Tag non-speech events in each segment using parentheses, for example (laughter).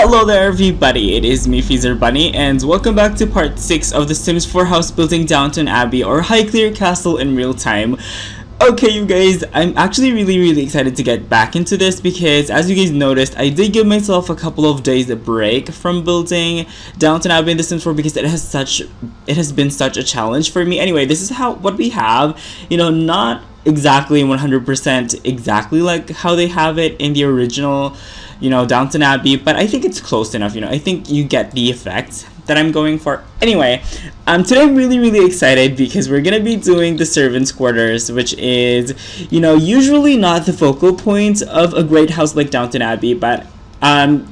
Hello there everybody, it is me Freezer Bunny and welcome back to part 6 of The Sims 4 house building Downton Abbey or Highclere Castle in real time. Okay you guys, I'm actually really really excited to get back into this because as you guys noticed, I did give myself a couple of days a break from building Downton Abbey in The Sims 4 because it has such it has been such a challenge for me. Anyway, this is how what we have, you know, not exactly 100% exactly like how they have it in the original you know, Downton Abbey, but I think it's close enough, you know, I think you get the effect that I'm going for. Anyway, um, today I'm really, really excited because we're gonna be doing the servants' quarters, which is, you know, usually not the focal point of a great house like Downton Abbey, but um,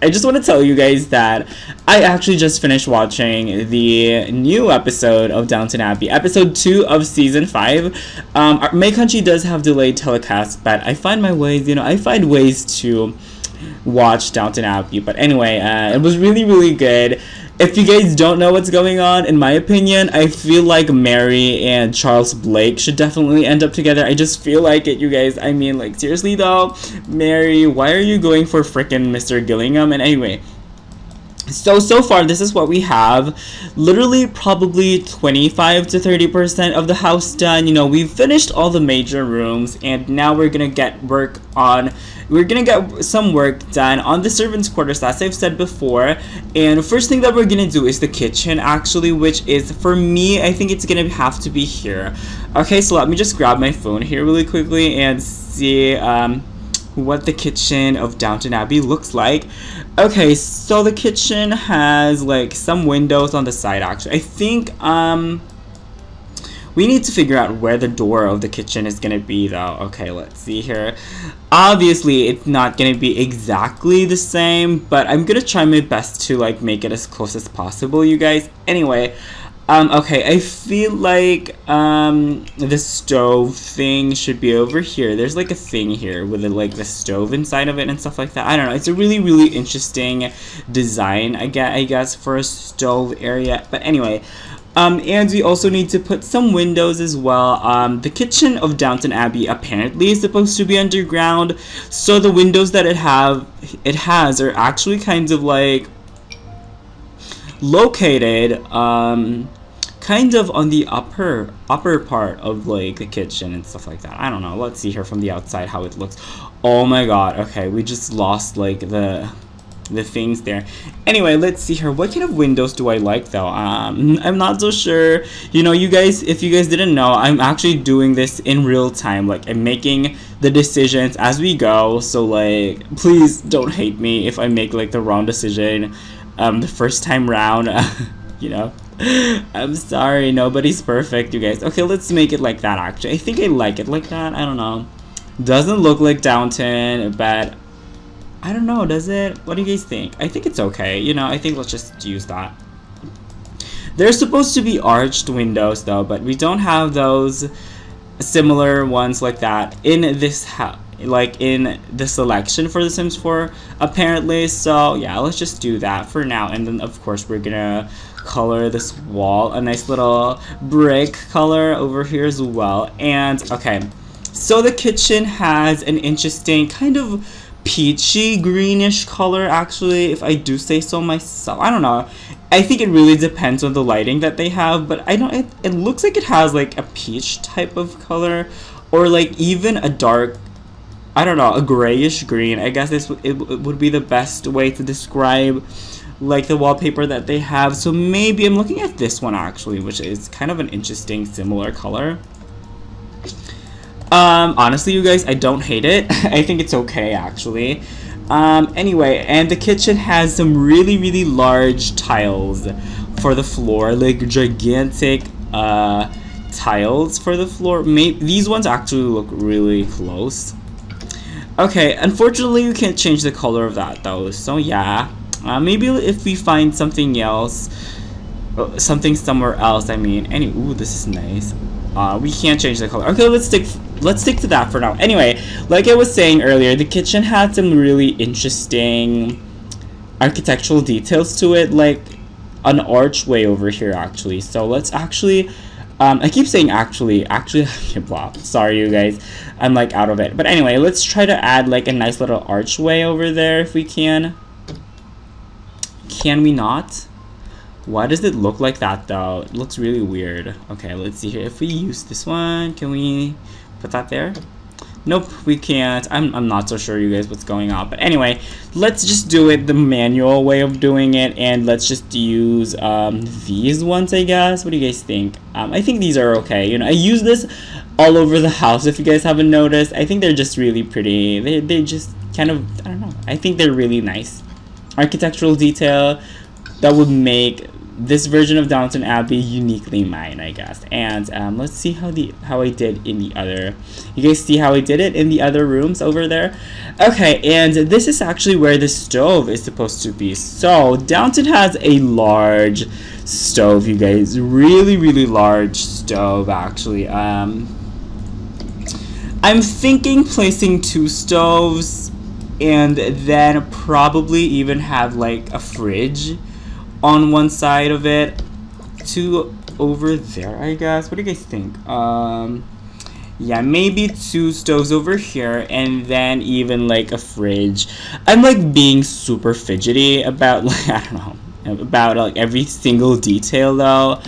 I just want to tell you guys that I actually just finished watching the new episode of Downton Abbey, episode 2 of season 5. Um, my country does have delayed telecast, but I find my ways, you know, I find ways to watch Downton Abbey. But anyway, uh, it was really, really good. If you guys don't know what's going on, in my opinion, I feel like Mary and Charles Blake should definitely end up together. I just feel like it, you guys. I mean, like, seriously though, Mary, why are you going for frickin' Mr. Gillingham? And anyway, so, so far, this is what we have. Literally, probably 25 to 30% of the house done. You know, we've finished all the major rooms, and now we're gonna get work on we're gonna get some work done on the servants quarters as I've said before and first thing that we're gonna do is the kitchen actually which is for me I think it's gonna have to be here okay so let me just grab my phone here really quickly and see um, what the kitchen of Downton Abbey looks like. Okay, so the kitchen has like some windows on the side actually. I think um we need to figure out where the door of the kitchen is gonna be though. Okay, let's see here. Obviously, it's not gonna be exactly the same, but I'm gonna try my best to like make it as close as possible, you guys. Anyway, um, okay, I feel like um, the stove thing should be over here. There's like a thing here with the, like the stove inside of it and stuff like that. I don't know. It's a really, really interesting design, I guess, I guess for a stove area. But anyway, um, and we also need to put some windows as well. Um, the kitchen of Downton Abbey apparently is supposed to be underground, so the windows that it have it has are actually kind of like located um, kind of on the upper upper part of like the kitchen and stuff like that. I don't know. Let's see here from the outside how it looks. Oh my god. Okay, we just lost like the the things there. Anyway, let's see here. What kind of windows do I like though? Um, (laughs) I'm not so sure. You know, you guys, if you guys didn't know, I'm actually doing this in real time. Like, I'm making the decisions as we go. So, like, please don't hate me if I make, like, the wrong decision um, the first time round. (laughs) you know? (laughs) I'm sorry, nobody's perfect, you guys. Okay, let's make it like that, actually. I think I like it like that. I don't know. Doesn't look like Downton, but I don't know, does it? What do you guys think? I think it's okay. You know, I think let's just use that. There's supposed to be arched windows though, but we don't have those similar ones like that in this house like in the selection for the sims 4 apparently so yeah let's just do that for now and then of course we're gonna color this wall a nice little brick color over here as well and okay so the kitchen has an interesting kind of peachy greenish color actually if I do say so myself. I don't know. I think it really depends on the lighting that they have but I don't it, it looks like it has like a peach type of color or like even a dark I don't know a grayish green. I guess this it, it would be the best way to describe like the wallpaper that they have. So maybe I'm looking at this one actually which is kind of an interesting similar color um, honestly, you guys, I don't hate it. (laughs) I think it's okay, actually. Um, anyway, and the kitchen has some really, really large tiles for the floor, like gigantic uh, tiles for the floor. Maybe these ones actually look really close. Okay, unfortunately, you can't change the color of that though. So yeah, uh, maybe if we find something else, uh, something somewhere else. I mean, any. Ooh, this is nice. Uh, we can't change the color. Okay, let's stick let's stick to that for now. Anyway, like I was saying earlier, the kitchen had some really interesting architectural details to it, like an archway over here actually. So let's actually, um, I keep saying actually, actually, (laughs) blah, sorry you guys, I'm like out of it. But anyway, let's try to add like a nice little archway over there if we can. Can we not? Why does it look like that though? It looks really weird. Okay, let's see here. If we use this one, can we put that there? Nope, we can't. I'm, I'm not so sure, you guys, what's going on. But anyway, let's just do it the manual way of doing it. And let's just use um, these ones, I guess. What do you guys think? Um, I think these are okay. You know, I use this all over the house, if you guys haven't noticed. I think they're just really pretty. They, they just kind of, I don't know. I think they're really nice. Architectural detail that would make this version of Downton Abbey uniquely mine, I guess. And um, let's see how the how I did in the other. You guys see how I did it in the other rooms over there? Okay, and this is actually where the stove is supposed to be. So Downton has a large stove, you guys. Really, really large stove, actually. Um, I'm thinking placing two stoves and then probably even have like a fridge on one side of it two over there I guess. What do you guys think? Um yeah maybe two stoves over here and then even like a fridge. I'm like being super fidgety about (laughs) like I don't know about like every single detail though.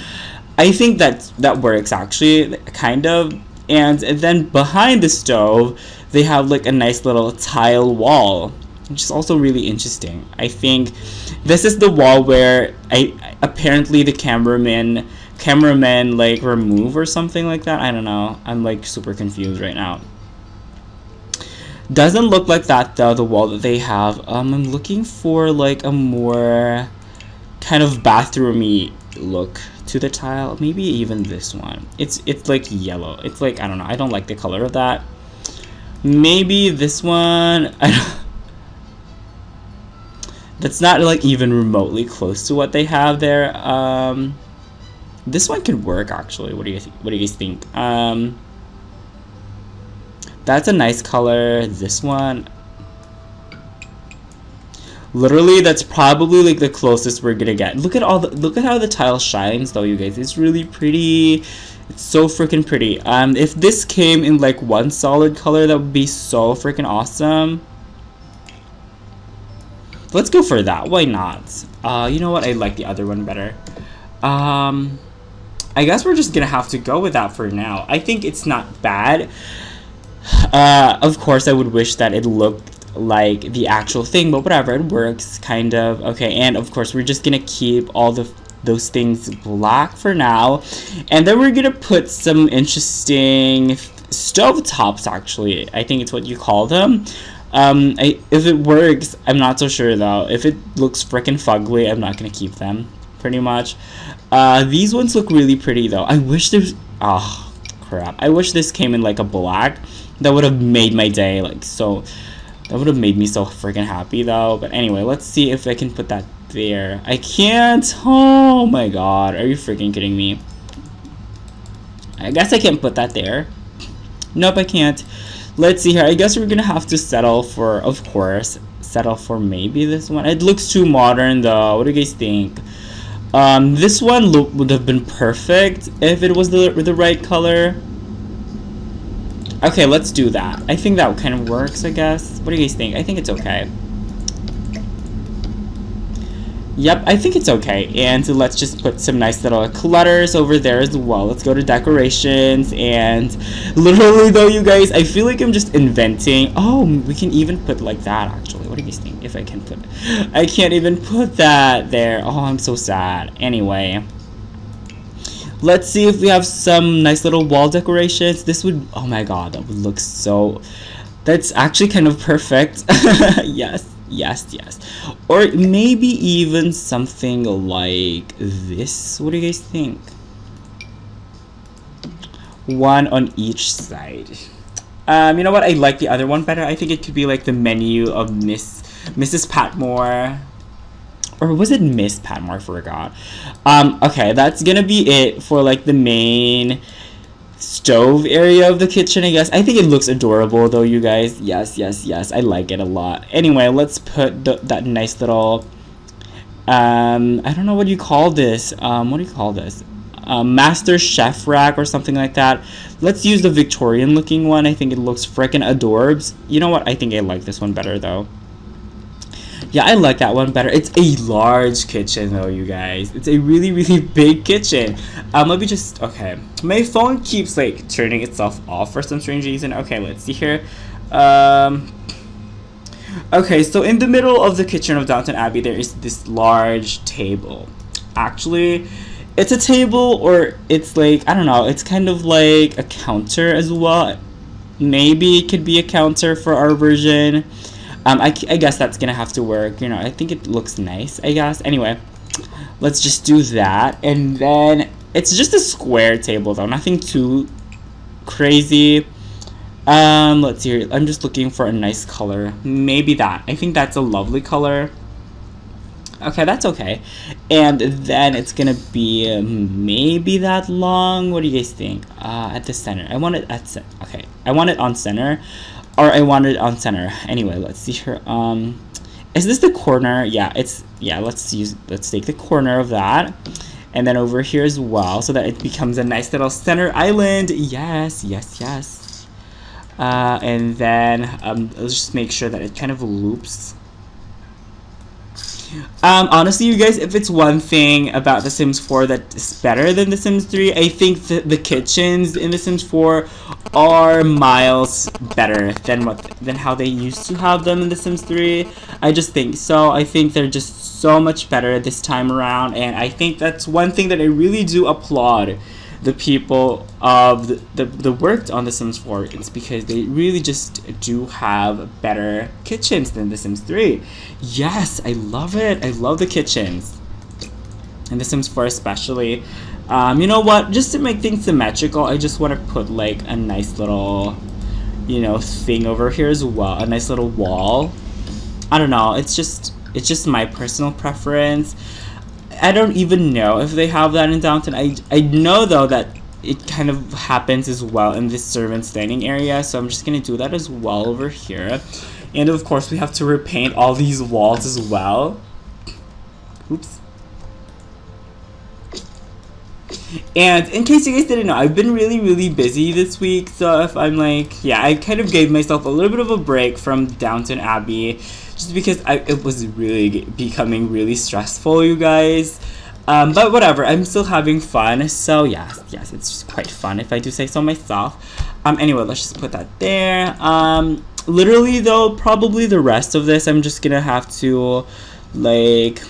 I think that that works actually kind of. And then behind the stove they have like a nice little tile wall which is also really interesting. I think this is the wall where I apparently the cameraman cameraman like remove or something like that. I don't know. I'm like super confused right now. Doesn't look like that though, the wall that they have. Um, I'm looking for like a more kind of bathroomy look to the tile. Maybe even this one. It's it's like yellow. It's like I don't know. I don't like the color of that. Maybe this one. (laughs) I don't that's not like even remotely close to what they have there. Um, this one could work actually. What do you think? what do you guys think? Um, that's a nice color. This one, literally, that's probably like the closest we're gonna get. Look at all the look at how the tile shines though, you guys. It's really pretty. It's so freaking pretty. Um, if this came in like one solid color, that would be so freaking awesome. Let's go for that. Why not? Uh, you know what? I like the other one better. Um, I guess we're just gonna have to go with that for now. I think it's not bad. Uh, of course, I would wish that it looked like the actual thing, but whatever, it works, kind of. Okay, and of course, we're just gonna keep all the those things black for now. And then we're gonna put some interesting stove tops, actually. I think it's what you call them. Um, I, if it works, I'm not so sure though. If it looks freaking fugly, I'm not gonna keep them. Pretty much. Uh, these ones look really pretty though. I wish there's. Oh, crap. I wish this came in like a black. That would have made my day like so. That would have made me so freaking happy though. But anyway, let's see if I can put that there. I can't. Oh my god. Are you freaking kidding me? I guess I can't put that there. Nope, I can't. Let's see here. I guess we're gonna have to settle for, of course, settle for maybe this one. It looks too modern though. What do you guys think? Um, this one look would have been perfect if it was the the right color. Okay, let's do that. I think that kind of works, I guess. What do you guys think? I think it's okay. Yep, I think it's okay. And let's just put some nice little clutters over there as well. Let's go to decorations and literally though, you guys, I feel like I'm just inventing. Oh, we can even put like that actually. What do you think if I can put, I can't even put that there. Oh, I'm so sad. Anyway. Let's see if we have some nice little wall decorations. This would, oh my god, that would look so, that's actually kind of perfect. (laughs) yes. Yes, yes. Or maybe even something like this. What do you guys think? One on each side. Um, you know what? I like the other one better. I think it could be like the menu of Miss Mrs. Patmore. Or was it Miss Patmore? I forgot. Um, okay, that's gonna be it for like the main stove area of the kitchen, I guess. I think it looks adorable, though, you guys. Yes, yes, yes. I like it a lot. Anyway, let's put the, that nice little... Um, I don't know what you call this. Um, what do you call this? Um, Master Chef rack or something like that. Let's use the Victorian looking one. I think it looks freaking adorbs. You know what? I think I like this one better, though. Yeah, I like that one better. It's a large kitchen though, you guys. It's a really, really (laughs) big kitchen. Um, let me just, okay. My phone keeps like turning itself off for some strange reason. Okay, let's see here. Um, okay, so in the middle of the kitchen of Downton Abbey, there is this large table. Actually, it's a table or it's like, I don't know, it's kind of like a counter as well. Maybe it could be a counter for our version. Um, I, I guess that's gonna have to work. You know, I think it looks nice, I guess. Anyway, let's just do that. And then it's just a square table though, nothing too crazy. Um, let's see here. I'm just looking for a nice color. Maybe that. I think that's a lovely color. Okay, that's okay. And then it's gonna be um, maybe that long. What do you guys think? Uh, at the center. I want it at okay. I want it on center or I wanted on center. Anyway, let's see here. Um, is this the corner? Yeah, it's, yeah, let's use, let's take the corner of that. And then over here as well, so that it becomes a nice little center island. Yes, yes, yes. Uh, and then um, let's just make sure that it kind of loops um, honestly, you guys, if it's one thing about The Sims 4 that is better than The Sims 3, I think the, the kitchens in The Sims 4 are miles better than what than how they used to have them in The Sims 3. I just think so. I think they're just so much better this time around, and I think that's one thing that I really do applaud the people of the, the, the worked on The Sims 4 it's because they really just do have better kitchens than The Sims 3. Yes, I love it. I love the kitchens. And The Sims 4 especially. Um, you know what? Just to make things symmetrical, I just want to put like a nice little, you know, thing over here as well. A nice little wall. I don't know. It's just, it's just my personal preference. I don't even know if they have that in Downton. I, I know though that it kind of happens as well in this servant dining area. So I'm just to do that as well over here. And of course we have to repaint all these walls as well. Oops. And in case you guys didn't know, I've been really, really busy this week. So if I'm like, yeah, I kind of gave myself a little bit of a break from Downton Abbey just because I, it was really becoming really stressful, you guys. Um, but whatever, I'm still having fun. So yes, yes, it's quite fun if I do say so myself. Um, anyway, let's just put that there. Um, literally though, probably the rest of this, I'm just gonna have to like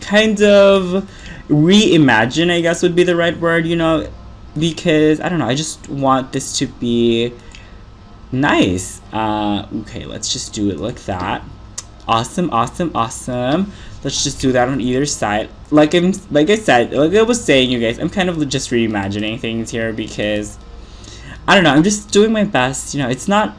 kind of reimagine, I guess would be the right word, you know, because I don't know, I just want this to be nice. Uh, okay, let's just do it like that. Awesome, awesome, awesome. Let's just do that on either side. Like I'm, like I said, like I was saying, you guys, I'm kind of just reimagining things here because I don't know. I'm just doing my best. You know, it's not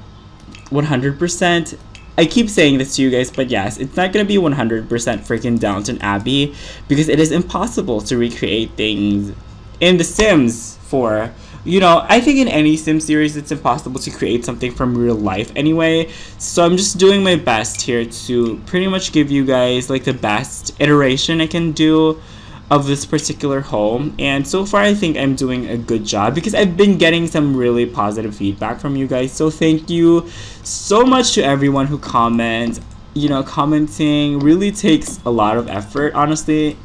100%. I keep saying this to you guys, but yes, it's not gonna be 100% freaking Downton Abbey because it is impossible to recreate things in The Sims 4 you know, I think in any sim series it's impossible to create something from real life anyway. So I'm just doing my best here to pretty much give you guys like the best iteration I can do of this particular home. And so far I think I'm doing a good job because I've been getting some really positive feedback from you guys. So thank you so much to everyone who comments. You know commenting really takes a lot of effort honestly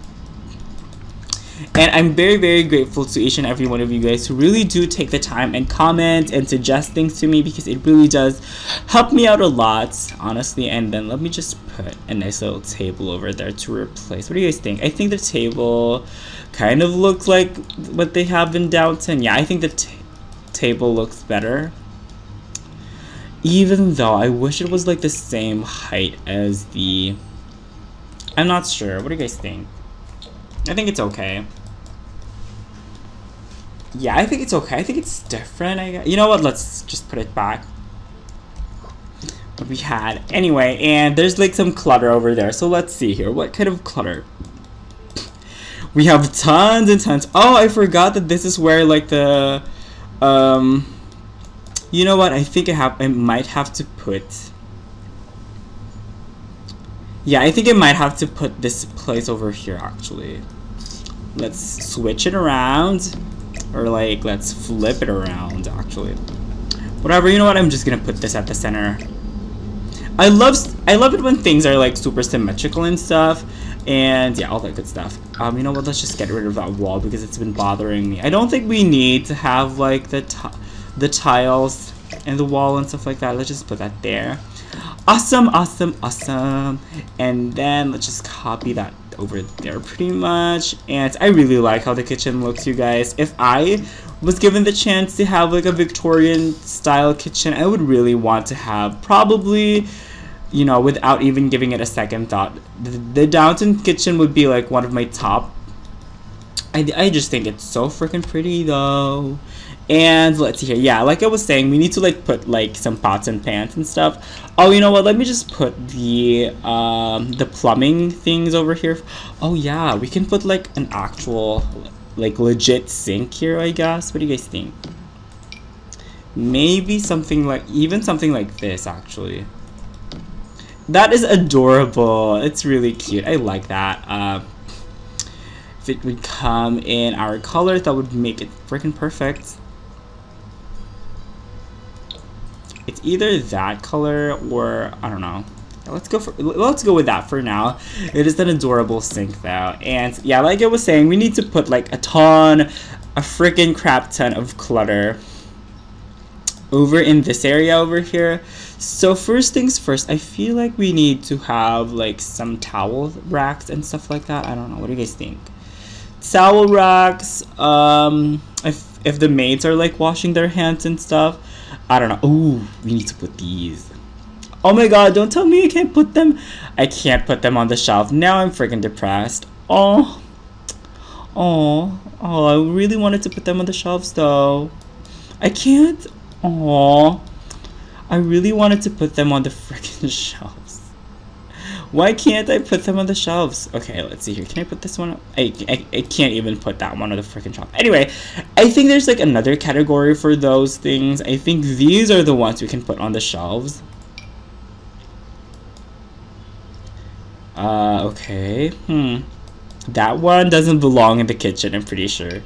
and I'm very, very grateful to each and every one of you guys who really do take the time and comment and suggest things to me because it really does help me out a lot, honestly. And then let me just put a nice little table over there to replace. What do you guys think? I think the table kind of looks like what they have in Downton. Yeah, I think the table looks better. Even though I wish it was like the same height as the... I'm not sure. What do you guys think? I think it's okay. Yeah, I think it's okay. I think it's different. I guess. You know what? Let's just put it back. What we had. Anyway, and there's like some clutter over there. So let's see here. What kind of clutter? We have tons and tons. Oh, I forgot that this is where like the... Um... You know what? I think I have. I might have to put... Yeah, I think I might have to put this place over here actually. Let's switch it around. Or like, let's flip it around actually. Whatever, you know what? I'm just gonna put this at the center. I love I love it when things are like super symmetrical and stuff and yeah all that good stuff um you know what let's just get rid of that wall because it's been bothering me I don't think we need to have like the the tiles and the wall and stuff like that let's just put that there awesome awesome awesome and then let's just copy that over there pretty much. And I really like how the kitchen looks you guys. If I was given the chance to have like a Victorian style kitchen I would really want to have probably you know without even giving it a second thought. The, the Downton kitchen would be like one of my top. I, I just think it's so freaking pretty though and let's see here. Yeah, like I was saying, we need to like put like some pots and pans and stuff. Oh, you know what? Let me just put the um the plumbing things over here. Oh yeah, we can put like an actual like legit sink here, I guess. What do you guys think? Maybe something like even something like this actually. That is adorable. It's really cute. I like that. Uh, if it would come in our color, that would make it freaking perfect. It's either that color or I don't know. Let's go for let's go with that for now. It is an adorable sink though. And yeah, like I was saying, we need to put like a ton, a freaking crap ton of clutter over in this area over here. So first things first, I feel like we need to have like some towel racks and stuff like that. I don't know. What do you guys think? Towel racks, um, if, if the maids are like washing their hands and stuff, I don't know. Ooh, we need to put these. Oh my god, don't tell me I can't put them. I can't put them on the shelf. Now I'm freaking depressed. Oh. Oh. Oh, I really wanted to put them on the shelves though. I can't. Oh. I really wanted to put them on the (laughs) freaking shelf. Why can't I put them on the shelves? Okay, let's see here. Can I put this one? I, I, I can't even put that one on the freaking shelf. Anyway, I think there's like another category for those things. I think these are the ones we can put on the shelves. Uh, okay. Hmm. That one doesn't belong in the kitchen, I'm pretty sure.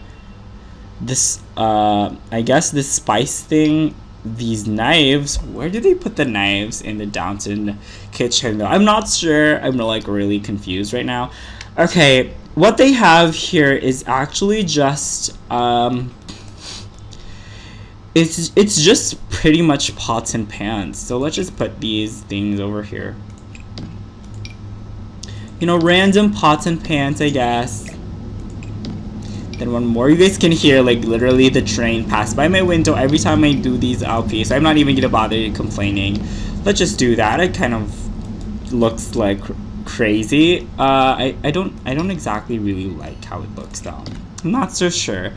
This, uh, I guess this spice thing these knives where do they put the knives in the downton kitchen though i'm not sure i'm like really confused right now okay what they have here is actually just um it's it's just pretty much pots and pans so let's just put these things over here you know random pots and pans i guess then one more. You guys can hear like literally the train pass by my window every time I do these LPs. So I'm not even gonna bother complaining. Let's just do that. I kind of looks like crazy. Uh, I, I don't I don't exactly really like how it looks though. I'm not so sure.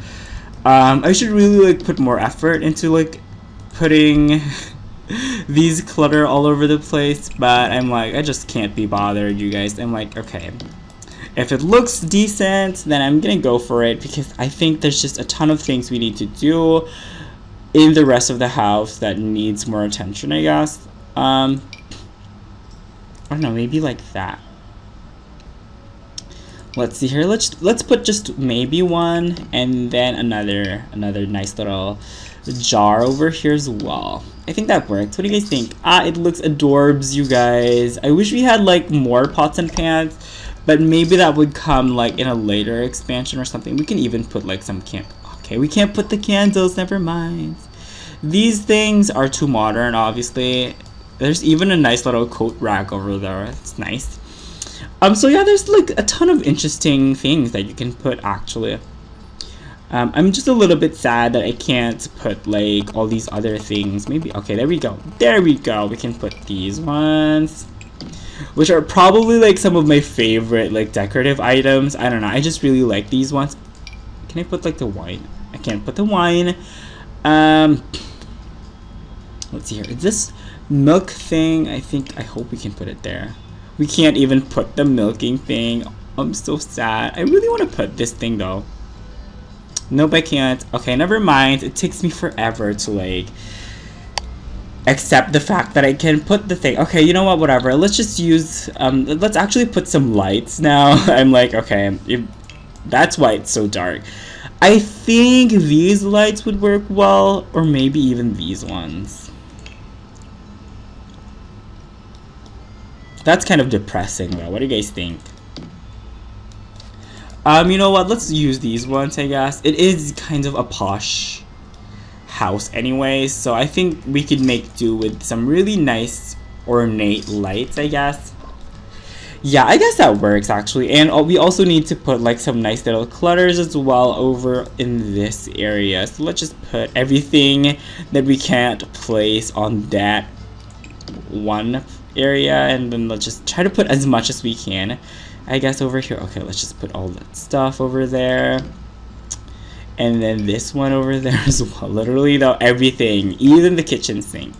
Um, I should really like put more effort into like putting (laughs) these clutter all over the place, but I'm like I just can't be bothered, you guys. I'm like okay, if it looks decent, then I'm gonna go for it because I think there's just a ton of things we need to do in the rest of the house that needs more attention, I guess. Um, I don't know, maybe like that. Let's see here. Let's let's put just maybe one and then another another nice little jar over here as well. I think that works. What do you guys think? Ah, it looks adorbs, you guys. I wish we had like more pots and pans but maybe that would come like in a later expansion or something. We can even put like some camp. Okay, we can't put the candles, never mind. These things are too modern, obviously. There's even a nice little coat rack over there. It's nice. Um, so yeah, there's like a ton of interesting things that you can put actually. Um, I'm just a little bit sad that I can't put like all these other things. Maybe, okay, there we go. There we go. We can put these ones which are probably like some of my favorite like decorative items. I don't know. I just really like these ones. Can I put like the wine? I can't put the wine. Um, let's see here. Is this milk thing? I think I hope we can put it there. We can't even put the milking thing. I'm so sad. I really want to put this thing though. Nope, I can't. Okay, never mind. It takes me forever to like accept the fact that I can put the thing. Okay, you know what? Whatever. Let's just use. Um, let's actually put some lights now. (laughs) I'm like, okay, it, that's why it's so dark. I think these lights would work well, or maybe even these ones. That's kind of depressing bro. What do you guys think? Um, you know what? Let's use these ones, I guess. It is kind of a posh house anyway, so I think we could make do with some really nice ornate lights, I guess. Yeah, I guess that works actually. And uh, we also need to put like some nice little clutters as well over in this area. So let's just put everything that we can't place on that one area and then let's just try to put as much as we can. I guess over here. Okay, let's just put all that stuff over there. And then this one over (laughs) there as well. Literally though, everything, even the kitchen sink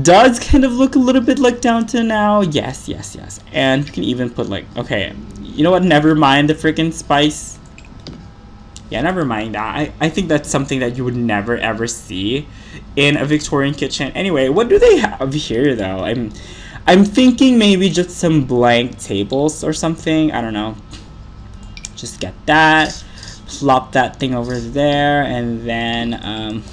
does kind of look a little bit like Downton now. Yes, yes, yes. And you can even put like, okay, you know what? Never mind the freaking spice. Yeah, never mind that. I, I think that's something that you would never ever see in a Victorian kitchen. Anyway, what do they have here though? I'm I'm thinking maybe just some blank tables or something. I don't know. Just get that. Plop that thing over there and then um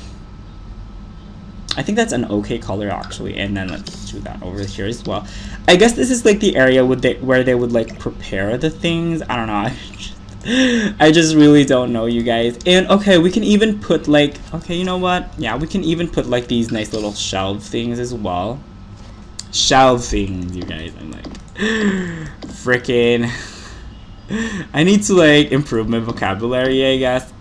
I think that's an okay color actually, and then let's do that over here as well. I guess this is like the area would they, where they would like prepare the things. I don't know. (laughs) (laughs) I just, really don't know, you guys. And okay, we can even put like, okay, you know what? Yeah, we can even put like these nice little shelf things as well. Shelf things, you guys. I'm like, (laughs) freaking. (laughs) I need to like improve my vocabulary, I guess.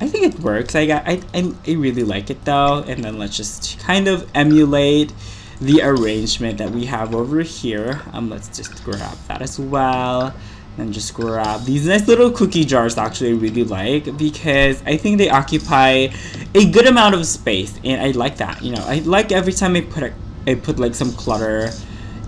I think it works. I got I, I, I really like it though. And then let's just kind of emulate the arrangement that we have over here. Um, let's just grab that as well. And just grab these nice little cookie jars actually I really like because I think they occupy a good amount of space and I like that. You know, I like every time I put a, I put like some clutter.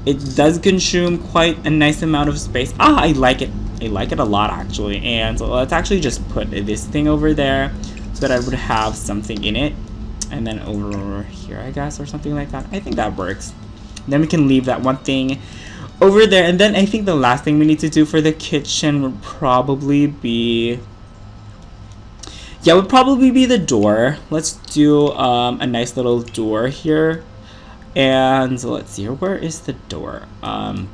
It does consume quite a nice amount of space. Ah, I like it. I like it a lot actually. And so let's actually just put this thing over there so that I would have something in it. And then over here, I guess, or something like that. I think that works. Then we can leave that one thing over there. And then I think the last thing we need to do for the kitchen would probably be... Yeah, would probably be the door. Let's do um, a nice little door here. And let's see, where is the door? Um,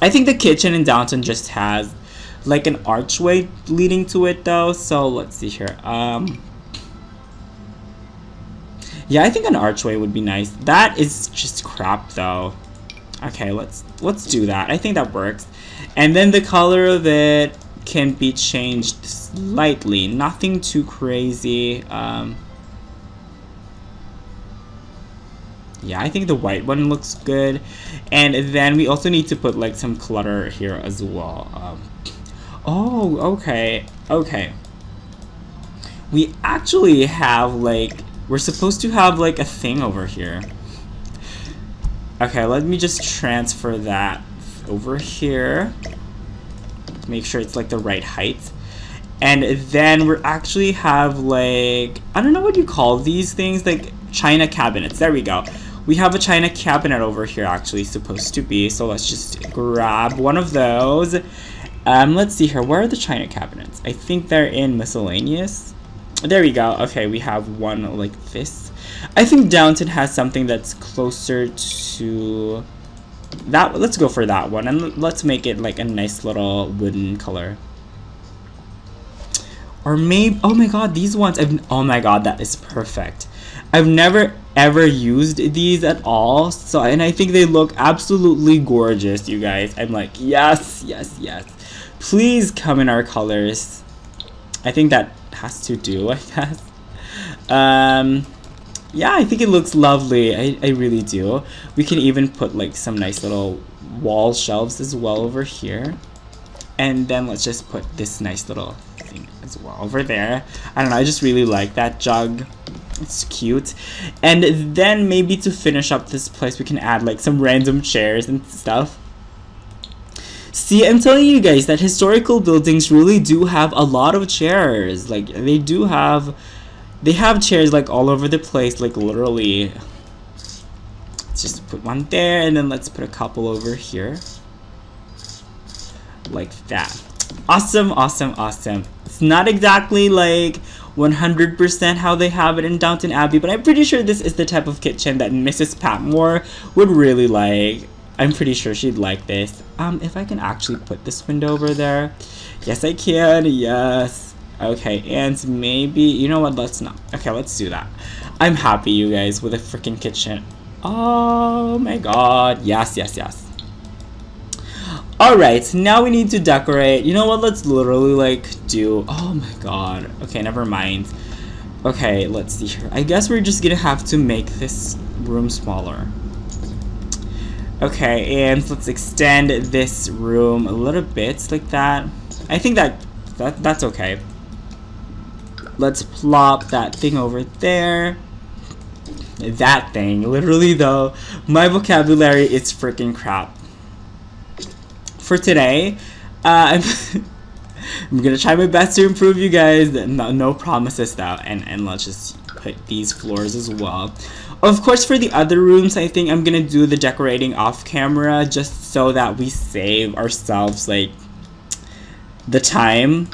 I think the kitchen in Downton just has like an archway leading to it though. So let's see here. Um, yeah, I think an archway would be nice. That is just crap though. Okay, let's let's do that. I think that works. And then the color of it can be changed slightly. Nothing too crazy. Um, yeah, I think the white one looks good. And then we also need to put like some clutter here as well. Um, Oh, okay. Okay. We actually have, like, we're supposed to have, like, a thing over here. Okay, let me just transfer that over here. Make sure it's, like, the right height. And then we actually have, like, I don't know what you call these things, like, china cabinets. There we go. We have a china cabinet over here, actually, supposed to be. So let's just grab one of those. Um, let's see here. Where are the china cabinets? I think they're in miscellaneous. There we go. Okay, we have one like this. I think Downton has something that's closer to that. Let's go for that one. And let's make it like a nice little wooden color. Or maybe, oh my god, these ones, I've, oh my god, that is perfect. I've never ever used these at all. So, and I think they look absolutely gorgeous, you guys. I'm like, yes, yes, yes. Please come in our colors. I think that has to do, I guess. Um, yeah, I think it looks lovely. I, I really do. We can even put like some nice little wall shelves as well over here. And then let's just put this nice little thing as well over there. I don't know, I just really like that jug. It's cute. And then maybe to finish up this place, we can add like some random chairs and stuff. See, I'm telling you guys that historical buildings really do have a lot of chairs. Like, they do have... They have chairs, like, all over the place, like, literally. Let's just put one there, and then let's put a couple over here. Like that. Awesome, awesome, awesome. It's not exactly, like, 100% how they have it in Downton Abbey, but I'm pretty sure this is the type of kitchen that Mrs. Patmore would really like. I'm pretty sure she'd like this. Um, if I can actually put this window over there. Yes, I can. Yes. Okay, and maybe, you know what, let's not. Okay, let's do that. I'm happy, you guys, with a freaking kitchen. Oh my god. Yes, yes, yes. Alright, now we need to decorate. You know what, let's literally, like, do... Oh my god. Okay, never mind. Okay, let's see here. I guess we're just gonna have to make this room smaller. Okay, and let's extend this room a little bit like that. I think that, that that's okay. Let's plop that thing over there. That thing. Literally though, my vocabulary is freaking crap. For today, uh, I'm, (laughs) I'm gonna try my best to improve you guys. No, no promises though. And, and let's just put these floors as well. Of course, for the other rooms, I think I'm gonna do the decorating off camera just so that we save ourselves, like, the time.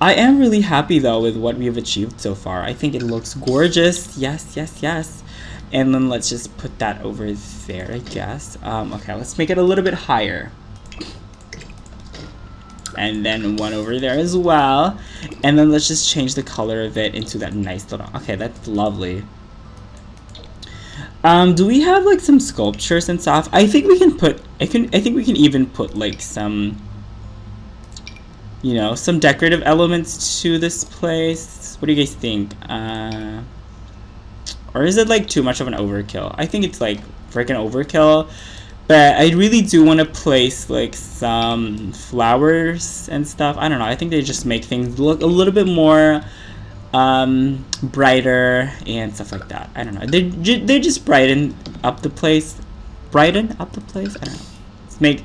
I am really happy, though, with what we've achieved so far. I think it looks gorgeous. Yes, yes, yes. And then let's just put that over there, I guess. Um, okay, let's make it a little bit higher and then one over there as well. And then let's just change the color of it into that nice little okay that's lovely. Um do we have like some sculptures and stuff? I think we can put i can i think we can even put like some you know some decorative elements to this place. What do you guys think? Uh or is it like too much of an overkill? I think it's like freaking overkill but I really do want to place like some flowers and stuff. I don't know. I think they just make things look a little bit more um, brighter and stuff like that. I don't know. They they just brighten up the place. Brighten up the place. I don't know. Make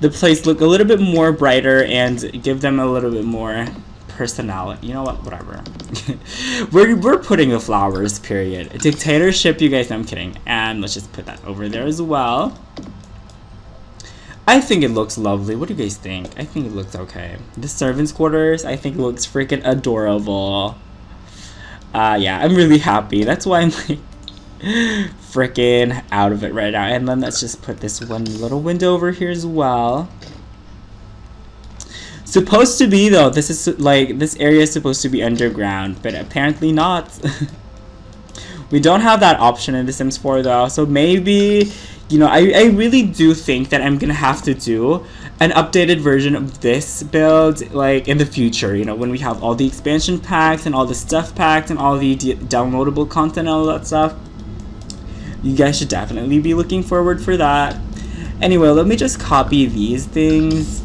the place look a little bit more brighter and give them a little bit more personality. You know what? Whatever. (laughs) we're, we're putting the flowers, period. Dictatorship, you guys know I'm kidding. And let's just put that over there as well. I think it looks lovely. What do you guys think? I think it looks okay. The servants' quarters, I think looks freaking adorable. Uh, yeah, I'm really happy. That's why I'm like (laughs) freaking out of it right now. And then let's just put this one little window over here as well. Supposed to be though, this is like, this area is supposed to be underground, but apparently not. (laughs) we don't have that option in The Sims 4 though, so maybe, you know, I, I really do think that I'm gonna have to do an updated version of this build, like, in the future, you know, when we have all the expansion packs and all the stuff packs and all the downloadable content and all that stuff. You guys should definitely be looking forward for that. Anyway, let me just copy these things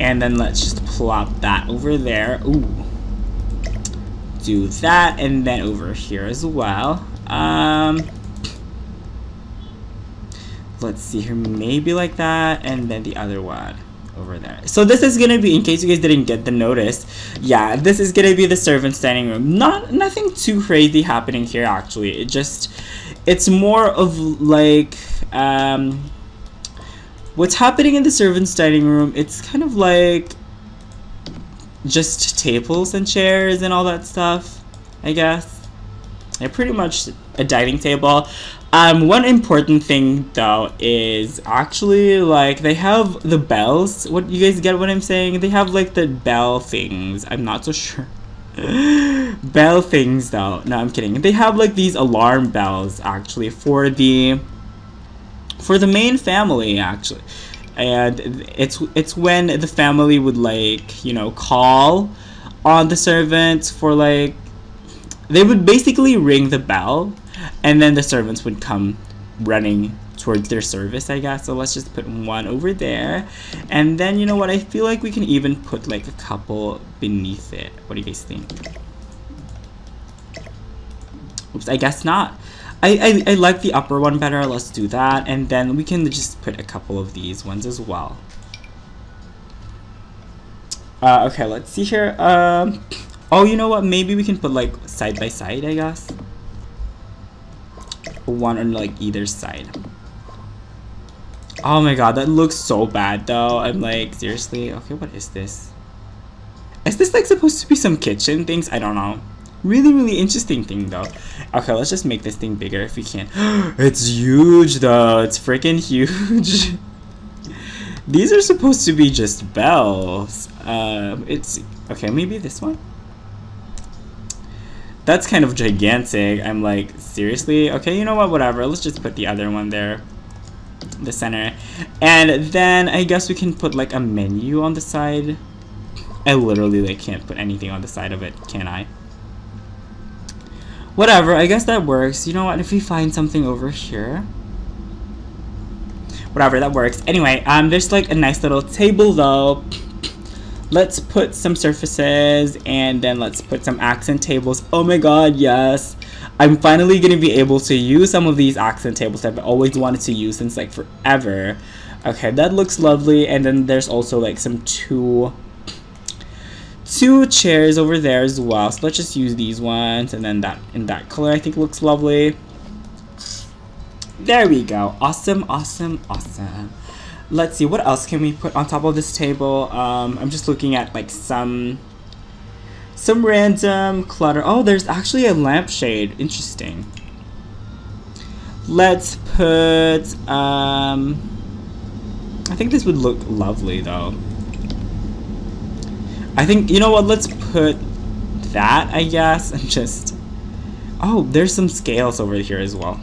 and then let's just plop that over there. Ooh. Do that, and then over here as well. Um, let's see here, maybe like that, and then the other one over there. So this is gonna be, in case you guys didn't get the notice, yeah, this is gonna be the servant dining room. Not nothing too crazy happening here actually. It just, it's more of like, um, what's happening in the servants' dining room, it's kind of like just tables and chairs and all that stuff, I guess. Yeah, pretty much a dining table. Um, one important thing though is actually like they have the bells. What you guys get what I'm saying? They have like the bell things. I'm not so sure. (laughs) bell things though. No, I'm kidding. They have like these alarm bells actually for the for the main family actually. And it's it's when the family would like you know call on the servants for like they would basically ring the bell and then the servants would come running towards their service i guess. So let's just put one over there. And then you know what i feel like we can even put like a couple beneath it. What do you guys think? Oops i guess not I, I, I like the upper one better, let's do that. And then we can just put a couple of these ones as well. Uh, okay, let's see here. Um, oh, you know what? Maybe we can put like side by side, I guess. One on like either side. Oh my god, that looks so bad though. I'm like, seriously? Okay, what is this? Is this like supposed to be some kitchen things? I don't know. Really, really interesting thing though. Okay, let's just make this thing bigger if we can. (gasps) it's huge though. It's freaking huge. (laughs) These are supposed to be just bells. Uh, it's okay. Maybe this one. That's kind of gigantic. I'm like, seriously? Okay, you know what? Whatever. Let's just put the other one there. The center. And then I guess we can put like a menu on the side. I literally like can't put anything on the side of it, can I? Whatever, I guess that works. You know what, if we find something over here. Whatever, that works. Anyway, um, there's like a nice little table though. Let's put some surfaces and then let's put some accent tables. Oh my god, yes. I'm finally going to be able to use some of these accent tables that I've always wanted to use since like forever. Okay, that looks lovely. And then there's also like some two two chairs over there as well. So let's just use these ones and then that in that color I think looks lovely. There we go. Awesome, awesome, awesome. Let's see, what else can we put on top of this table? Um, I'm just looking at like some some random clutter. Oh, there's actually a lampshade. Interesting. Let's put, um, I think this would look lovely though. I think, you know what, let's put that, I guess, and just... Oh, there's some scales over here as well.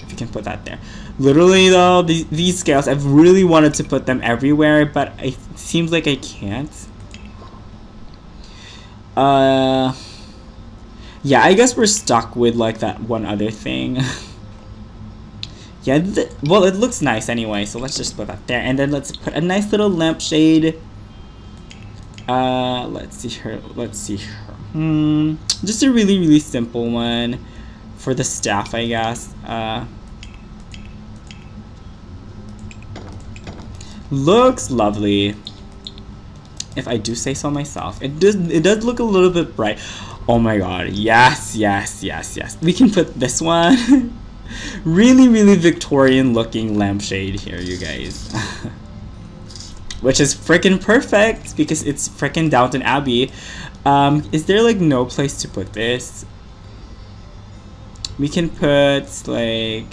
If you can put that there. Literally, though, these, these scales, I've really wanted to put them everywhere, but it seems like I can't. Uh... Yeah, I guess we're stuck with, like, that one other thing. (laughs) yeah, well, it looks nice anyway, so let's just put that there. And then let's put a nice little lampshade uh, let's see her. Let's see her. Hmm. Just a really, really simple one for the staff, I guess. Uh, looks lovely. If I do say so myself, it does. It does look a little bit bright. Oh my god! Yes, yes, yes, yes. We can put this one. (laughs) really, really Victorian looking lampshade here, you guys. (laughs) which is freaking perfect because it's freaking Downton Abbey. Um, is there like no place to put this? We can put like,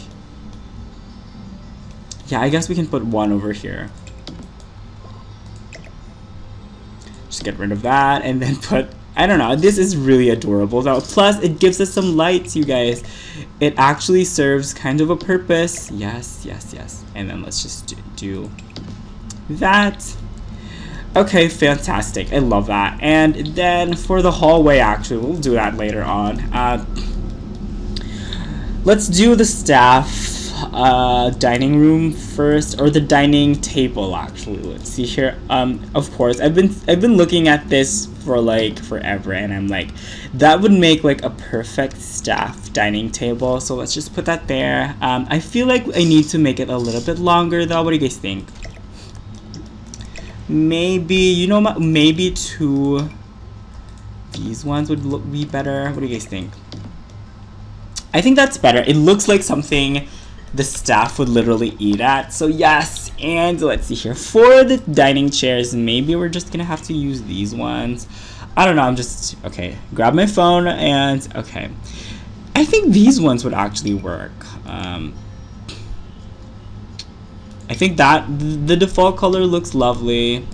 yeah, I guess we can put one over here. Just get rid of that and then put, I don't know, this is really adorable though. Plus it gives us some lights, you guys. It actually serves kind of a purpose. Yes, yes, yes. And then let's just do that. Okay, fantastic. I love that. And then for the hallway, actually, we'll do that later on. Uh, let's do the staff uh, dining room first, or the dining table, actually. Let's see here. Um, of course, I've been I've been looking at this for like forever, and I'm like, that would make like a perfect staff dining table. So let's just put that there. Um, I feel like I need to make it a little bit longer, though. What do you guys think? Maybe, you know, maybe two, these ones would look, be better. What do you guys think? I think that's better. It looks like something the staff would literally eat at. So yes, and let's see here. For the dining chairs, maybe we're just gonna have to use these ones. I don't know, I'm just, okay. Grab my phone and, okay. I think these ones would actually work. Um, I think that the default color looks lovely.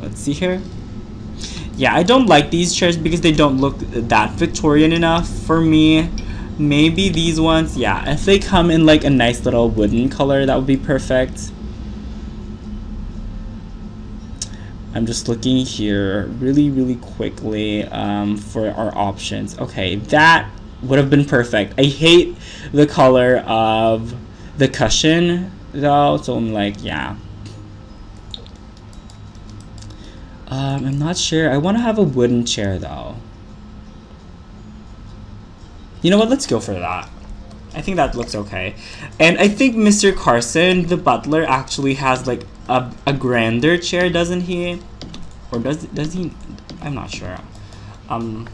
Let's see here. Yeah, I don't like these chairs because they don't look that Victorian enough for me. Maybe these ones, yeah, if they come in like a nice little wooden color, that would be perfect. I'm just looking here really, really quickly um, for our options. Okay, that would have been perfect. I hate the color of the cushion though, so I'm like, yeah. Um, I'm not sure. I want to have a wooden chair though. You know what? Let's go for that. I think that looks okay. And I think Mr. Carson, the butler, actually has like a, a grander chair, doesn't he? Or does does he? I'm not sure. Um,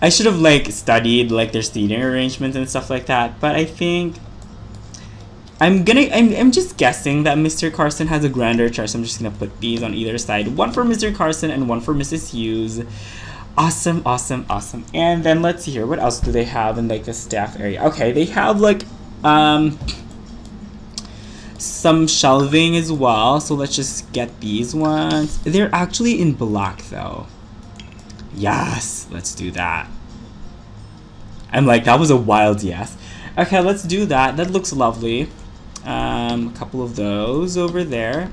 I should have like studied like their seating arrangements and stuff like that. But I think I'm gonna, I'm, I'm just guessing that Mr. Carson has a grander chair, so I'm just gonna put these on either side. One for Mr. Carson and one for Mrs. Hughes. Awesome, awesome, awesome. And then let's see here, what else do they have in like the staff area? Okay, they have like, um, some shelving as well. So let's just get these ones. They're actually in black though. Yes, let's do that. I'm like, that was a wild yes. Okay, let's do that. That looks lovely. Um, a couple of those over there.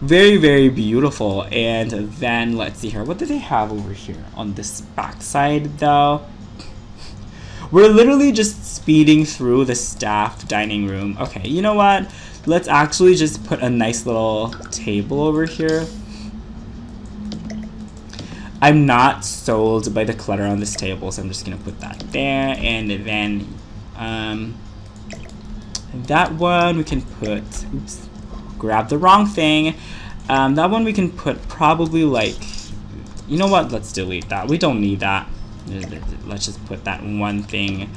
Very, very beautiful. And then let's see here. What do they have over here on this back side though? We're literally just speeding through the staff dining room. Okay, you know what? Let's actually just put a nice little table over here. I'm not sold by the clutter on this table, so I'm just gonna put that there. And then um, that one we can put, oops, grab the wrong thing. Um, that one we can put probably like, you know what, let's delete that. We don't need that. Let's just put that one thing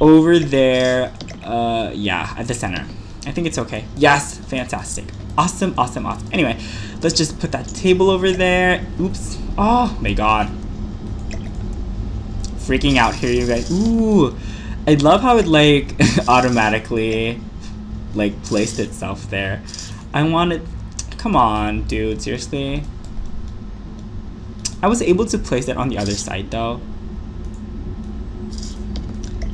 over there. Uh, yeah, at the center. I think it's okay. Yes, fantastic. Awesome, awesome, awesome. Anyway, let's just put that table over there. Oops. Oh my god. Freaking out here, you guys. Ooh. I love how it like (laughs) automatically like placed itself there. I wanted come on, dude, seriously. I was able to place it on the other side though.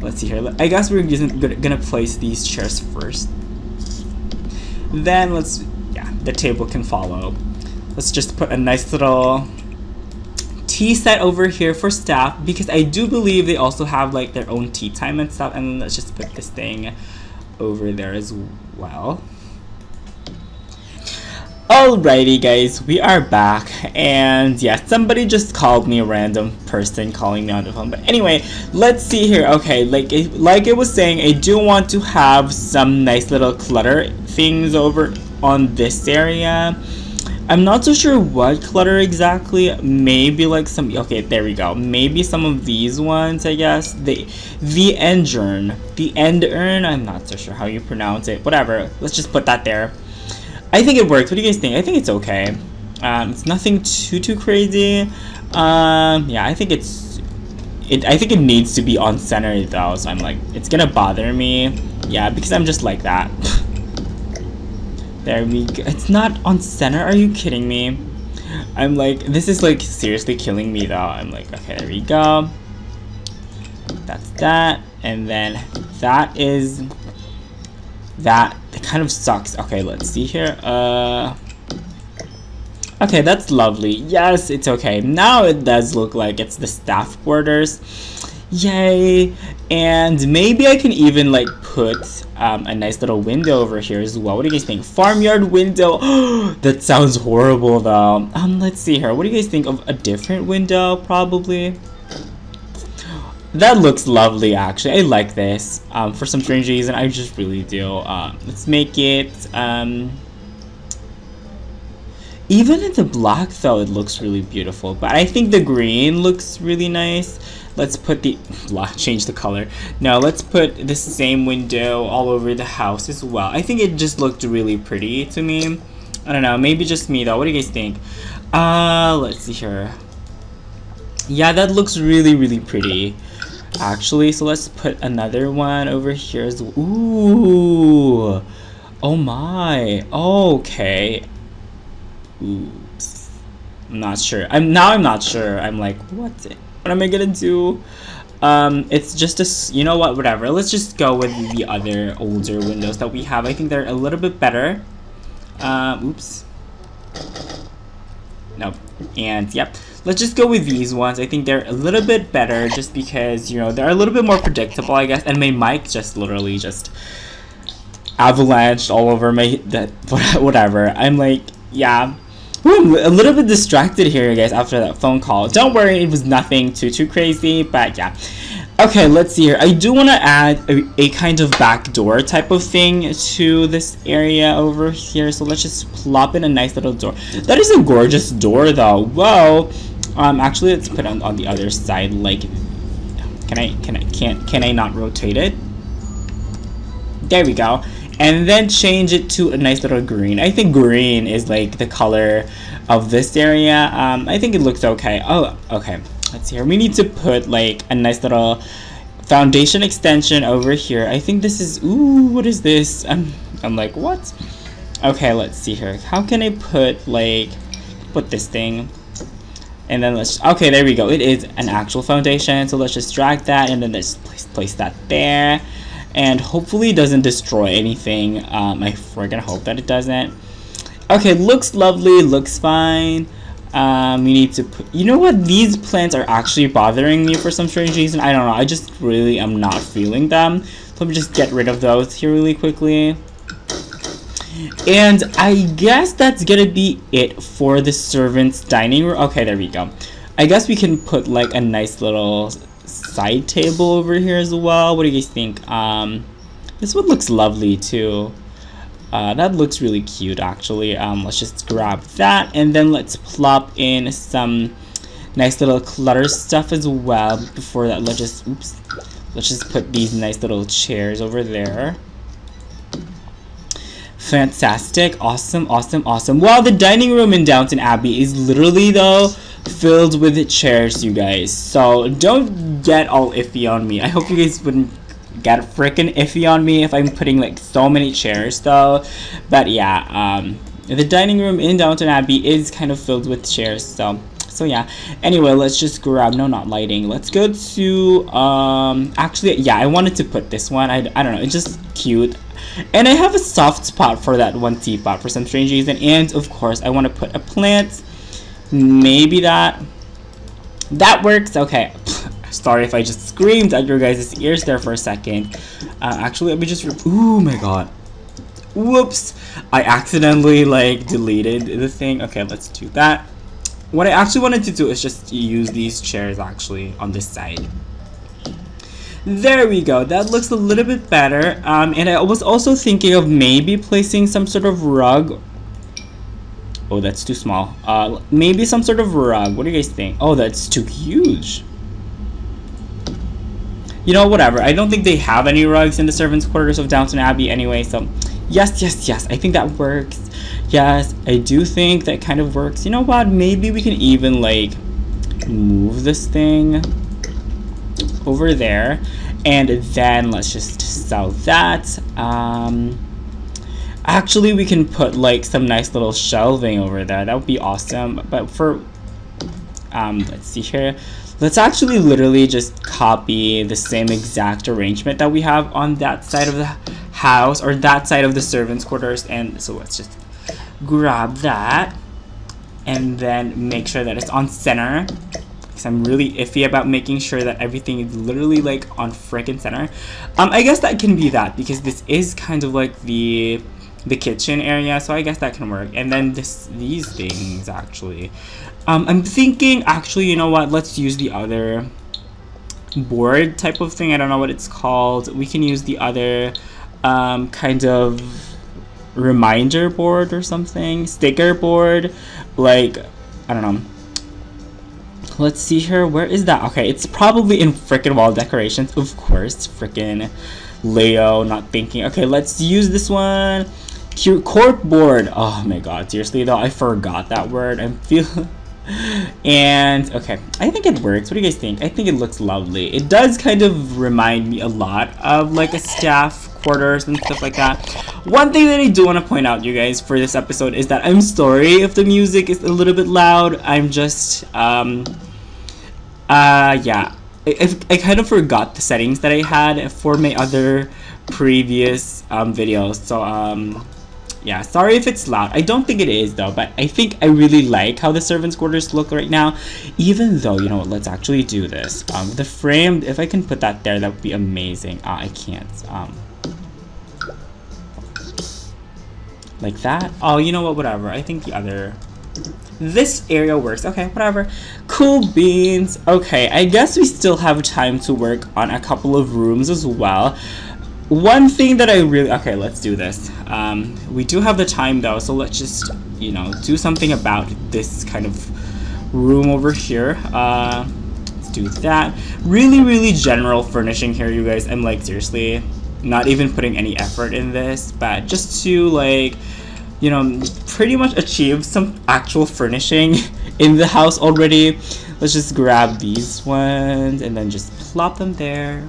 Let's see here. I guess we're just gonna place these chairs first. Then let's, the table can follow. Let's just put a nice little tea set over here for staff because I do believe they also have like their own tea time and stuff and let's just put this thing over there as well. Alrighty guys, we are back and yeah, somebody just called me a random person calling me on the phone. But anyway, let's see here. Okay, like like it was saying, I do want to have some nice little clutter things over on this area. I'm not so sure what clutter exactly. Maybe like some, okay, there we go. Maybe some of these ones, I guess. The, the end urn. The end urn, I'm not so sure how you pronounce it. Whatever, let's just put that there. I think it works. What do you guys think? I think it's okay. Um, it's nothing too, too crazy. Um, yeah, I think it's, it, I think it needs to be on center though. So I'm like, it's gonna bother me. Yeah, because I'm just like that. (laughs) There we go. It's not on center. Are you kidding me? I'm like, this is like seriously killing me though. I'm like, okay, there we go. That's that. And then that is that. It kind of sucks. Okay, let's see here. Uh, okay, that's lovely. Yes, it's okay. Now it does look like it's the staff quarters. Yay! And maybe I can even like put um, a nice little window over here as well. What do you guys think? Farmyard window. (gasps) that sounds horrible though. Um, let's see here. What do you guys think of a different window? Probably. That looks lovely actually. I like this. Um, for some strange reason, I just really do. Uh, let's make it. Um, even in the black though, it looks really beautiful. But I think the green looks really nice. Let's put the, (laughs) change the color. Now let's put the same window all over the house as well. I think it just looked really pretty to me. I don't know, maybe just me though. What do you guys think? Uh, let's see here. Yeah, that looks really, really pretty. Actually, so let's put another one over here as well. Ooh. Oh my. Okay. Oops. I'm not sure. I'm now I'm not sure. I'm like, what what am I gonna do? Um, it's just a, you know what, whatever. Let's just go with the other older windows that we have. I think they're a little bit better. Um, oops. Nope. And, yep. Let's just go with these ones. I think they're a little bit better just because, you know, they're a little bit more predictable, I guess. And my mic just literally just avalanched all over my, that, (laughs) whatever. I'm like, yeah. Ooh, a little bit distracted here, guys, after that phone call. Don't worry, it was nothing too, too crazy, but yeah. Okay, let's see here. I do want to add a, a, kind of back door type of thing to this area over here. So let's just plop in a nice little door. That is a gorgeous door, though. Whoa. Um, actually, let's put it on, on the other side. Like, can I, can I, can't, can I not rotate it? There we go. And then change it to a nice little green. I think green is like the color of this area. Um, I think it looks okay. Oh, okay. Let's see here. We need to put like a nice little foundation extension over here. I think this is, ooh, what is this? (laughs) I'm, I'm like, what? Okay, let's see here. How can I put like, put this thing? And then let's, okay, there we go. It is an actual foundation. So let's just drag that and then let's place, place that there. And hopefully doesn't destroy anything. Um, I freaking hope that it doesn't. Okay, looks lovely, looks fine. Um, we need to put, you know what, these plants are actually bothering me for some strange reason. I don't know, I just really am not feeling them. Let me just get rid of those here really quickly. And I guess that's gonna be it for the servant's dining room. Okay, there we go. I guess we can put like a nice little side table over here as well. What do you guys think? Um, this one looks lovely too. Uh, that looks really cute actually. Um, let's just grab that and then let's plop in some nice little clutter stuff as well. Before that, let's just, oops, let's just put these nice little chairs over there. Fantastic, awesome, awesome, awesome. Well, the dining room in Downton Abbey is literally though filled with chairs, you guys. So don't get all iffy on me. I hope you guys wouldn't get freaking iffy on me if I'm putting like so many chairs though. But yeah, um, the dining room in Downton Abbey is kind of filled with chairs. So so yeah anyway let's just grab no not lighting let's go to um actually yeah i wanted to put this one i, I don't know it's just cute and i have a soft spot for that one teapot for some strange reason and of course i want to put a plant maybe that that works okay (laughs) Sorry if I just screamed at your guys' ears there for a second. Uh, actually, let me just... Oh my god. Whoops. I accidentally, like, deleted the thing. Okay, let's do that. What I actually wanted to do is just use these chairs, actually, on this side. There we go. That looks a little bit better. Um, and I was also thinking of maybe placing some sort of rug. Oh, that's too small. Uh, maybe some sort of rug. What do you guys think? Oh, that's too huge you know, whatever. I don't think they have any rugs in the servants' quarters of Downton Abbey anyway, so yes, yes, yes, I think that works. Yes, I do think that kind of works. You know what? Maybe we can even, like, move this thing over there. And then let's just sell that. Um, actually, we can put, like, some nice little shelving over there. That would be awesome. But for, um, let's see here. Let's actually literally just copy the same exact arrangement that we have on that side of the house or that side of the servants quarters and so let's just grab that and then make sure that it's on center because I'm really iffy about making sure that everything is literally like on freaking center um I guess that can be that because this is kind of like the the kitchen area so I guess that can work and then this these things actually um, I'm thinking, actually, you know what? Let's use the other board type of thing. I don't know what it's called. We can use the other um, kind of reminder board or something. Sticker board. Like, I don't know. Let's see here. Where is that? Okay, it's probably in freaking wall decorations. Of course, freaking Leo, not thinking. Okay, let's use this one. Cork board. Oh my god, seriously though, I forgot that word. I'm feeling (laughs) and okay i think it works. What do you guys think? I think it looks lovely. It does kind of remind me a lot of like a staff quarters and stuff like that. One thing that i do want to point out you guys for this episode is that i'm sorry if the music is a little bit loud. I'm just um uh yeah. I, I kind of forgot the settings that i had for my other previous um videos. So um yeah, sorry if it's loud. I don't think it is though, but I think I really like how the servants' quarters look right now. Even though, you know what, let's actually do this. Um, the frame, if I can put that there, that would be amazing. Ah, I can't. Um, like that. Oh, you know what, whatever. I think the other this area works. Okay, whatever. Cool beans. Okay, I guess we still have time to work on a couple of rooms as well. One thing that I really... Okay, let's do this. Um, we do have the time, though, so let's just, you know, do something about this kind of room over here. Uh, let's do that. Really, really general furnishing here, you guys. I'm like, seriously, not even putting any effort in this, but just to like, you know, pretty much achieve some actual furnishing (laughs) in the house already. Let's just grab these ones and then just plop them there.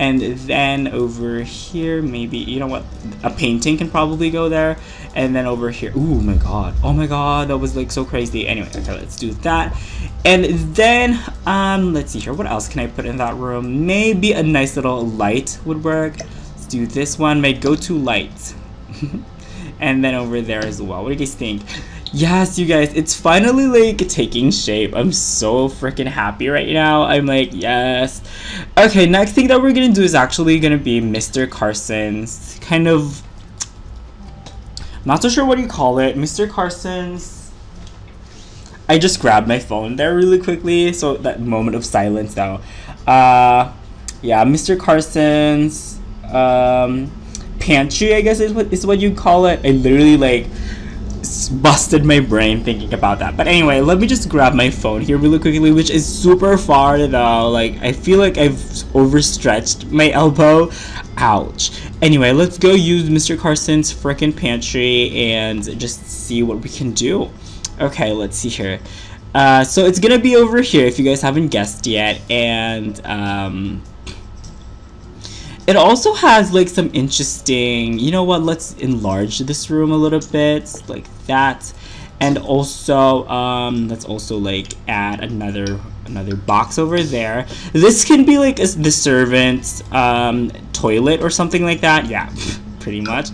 And then over here, maybe, you know what, a painting can probably go there. And then over here, oh my god, oh my god, that was like so crazy. Anyway, okay, let's do that. And then, um, let's see here, what else can I put in that room? Maybe a nice little light would work. Let's do this one, my go-to light. (laughs) and then over there as well. What do you guys think? Yes, you guys, it's finally like taking shape. I'm so freaking happy right now. I'm like, yes. Okay, next thing that we're gonna do is actually gonna be Mr. Carson's kind of not so sure what you call it. Mr. Carson's I just grabbed my phone there really quickly, so that moment of silence though. Uh yeah, Mr. Carson's um pantry, I guess is what is what you call it. I literally like busted my brain thinking about that. But anyway, let me just grab my phone here really quickly, which is super far though. Like, I feel like I've overstretched my (laughs) elbow. Ouch. Anyway, let's go use Mr. Carson's frickin' pantry and just see what we can do. Okay, let's see here. Uh, so it's gonna be over here if you guys haven't guessed yet, and um, it also has like some interesting, you know what, let's enlarge this room a little bit, like that. And also, um, let's also like add another another box over there. This can be like a, the servant's um, toilet or something like that. Yeah, (laughs) pretty much.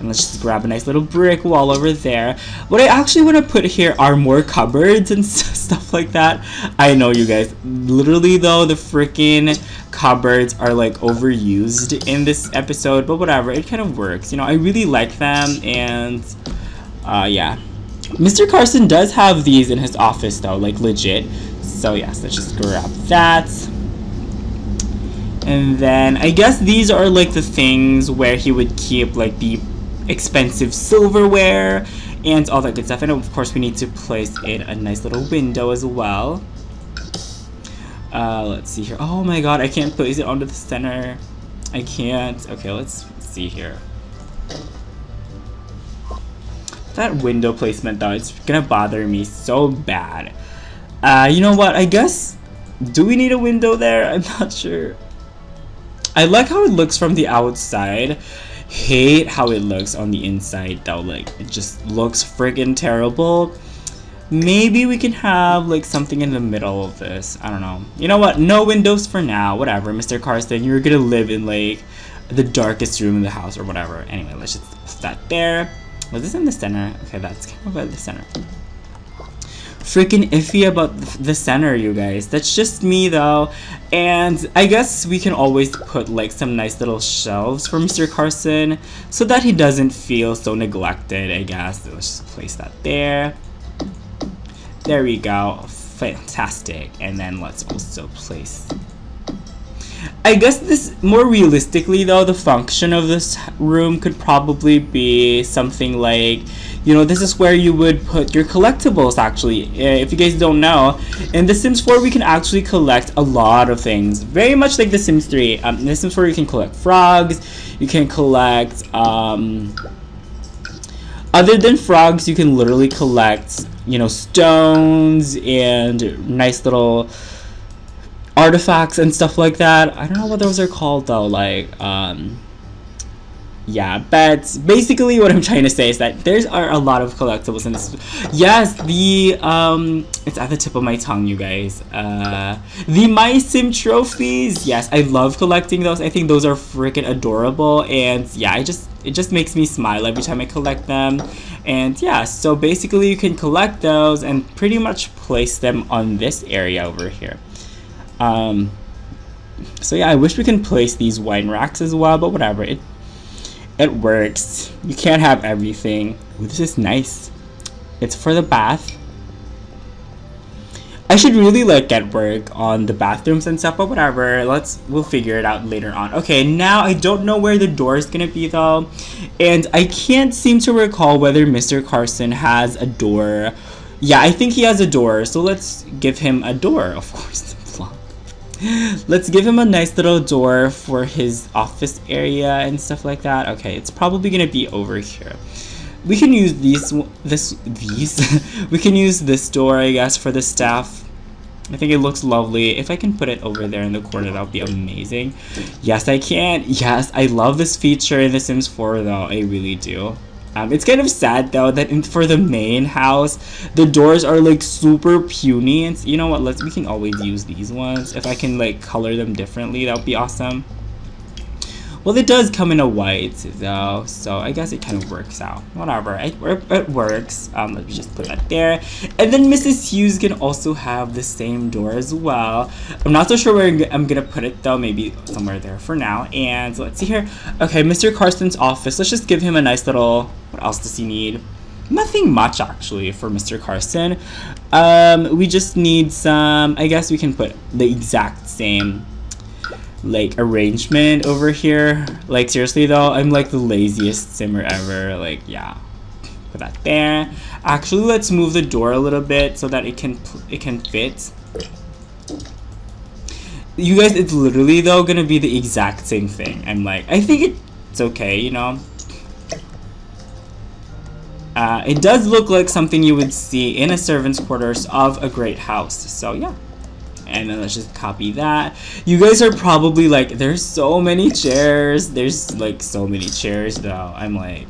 And let's just grab a nice little brick wall over there. What I actually want to put here are more cupboards and (laughs) stuff like that. I know you guys. Literally though, the freaking cupboards are like overused in this episode, but whatever, it kind of works. You know, I really like them and uh, yeah. Mr. Carson does have these in his office though, like legit. So yes, let's just grab that. And then I guess these are like the things where he would keep like the expensive silverware and all that good stuff. And of course we need to place in a nice little window as well. Uh, let's see here. Oh my god, I can't place it onto the center. I can't. Okay, let's see here. That window placement though, it's gonna bother me so bad. Uh, you know what, I guess, do we need a window there? (laughs) I'm not sure. I like how it looks from the outside. Hate how it looks on the inside though, like, it just looks friggin' terrible. Maybe we can have like something in the middle of this. I don't know. You know what? No windows for now. Whatever, Mr. Carson. You're gonna live in like the darkest room in the house or whatever. Anyway, let's just put that there. Was this in the center? Okay, that's kind of at the center. Freaking iffy about the center, you guys. That's just me though. And I guess we can always put like some nice little shelves for Mr. Carson so that he doesn't feel so neglected, I guess. Let's just place that there. There we go. Fantastic. And then let's also place... I guess this, more realistically though, the function of this room could probably be something like, you know, this is where you would put your collectibles actually. Eh, if you guys don't know, in The Sims 4 we can actually collect a lot of things. Very much like The Sims 3. Um, in The Sims 4 you can collect frogs, you can collect, um, other than frogs, you can literally collect, you know, stones and nice little artifacts and stuff like that. I don't know what those are called though, like, um, yeah, but basically what I'm trying to say is that there's are a lot of collectibles in this. Yes, the, um, it's at the tip of my tongue, you guys. Uh, the My Sim trophies. Yes, I love collecting those. I think those are freaking adorable. And yeah, I just, it just makes me smile every time I collect them. And yeah, so basically you can collect those and pretty much place them on this area over here. Um, so yeah, I wish we can place these wine racks as well, but whatever. It it works. You can't have everything. Ooh, this is nice. It's for the bath. I should really like get work on the bathrooms and stuff, but whatever. Let's we'll figure it out later on. Okay, now I don't know where the door is gonna be though, and I can't seem to recall whether Mr. Carson has a door. Yeah, I think he has a door, so let's give him a door, of course. Let's give him a nice little door for his office area and stuff like that. Okay, it's probably gonna be over here. We can use these, this, these, (laughs) we can use this door, I guess, for the staff. I think it looks lovely. If I can put it over there in the corner, that would be amazing. Yes, I can. Yes, I love this feature in The Sims 4, though. I really do. Um, it's kind of sad though that in, for the main house, the doors are like super puny. And you know what? Let's we can always use these ones. If I can like color them differently, that would be awesome. Well, it does come in a white though, so I guess it kind of works out. Whatever, it, it works. Um, let's just put that there. And then Mrs. Hughes can also have the same door as well. I'm not so sure where I'm gonna put it though, maybe somewhere there for now. And let's see here. Okay, Mr. Carson's office. Let's just give him a nice little, what else does he need? Nothing much actually for Mr. Carson. Um, we just need some, I guess we can put the exact same like arrangement over here. Like seriously though, I'm like the laziest simmer ever. Like yeah, put that there. Actually, let's move the door a little bit so that it can it can fit. You guys, it's literally though gonna be the exact same thing. I'm like, I think it's okay, you know. Uh, it does look like something you would see in a servant's quarters of a great house. So yeah and then let's just copy that. You guys are probably like, there's so many chairs. There's like so many chairs though. I'm like,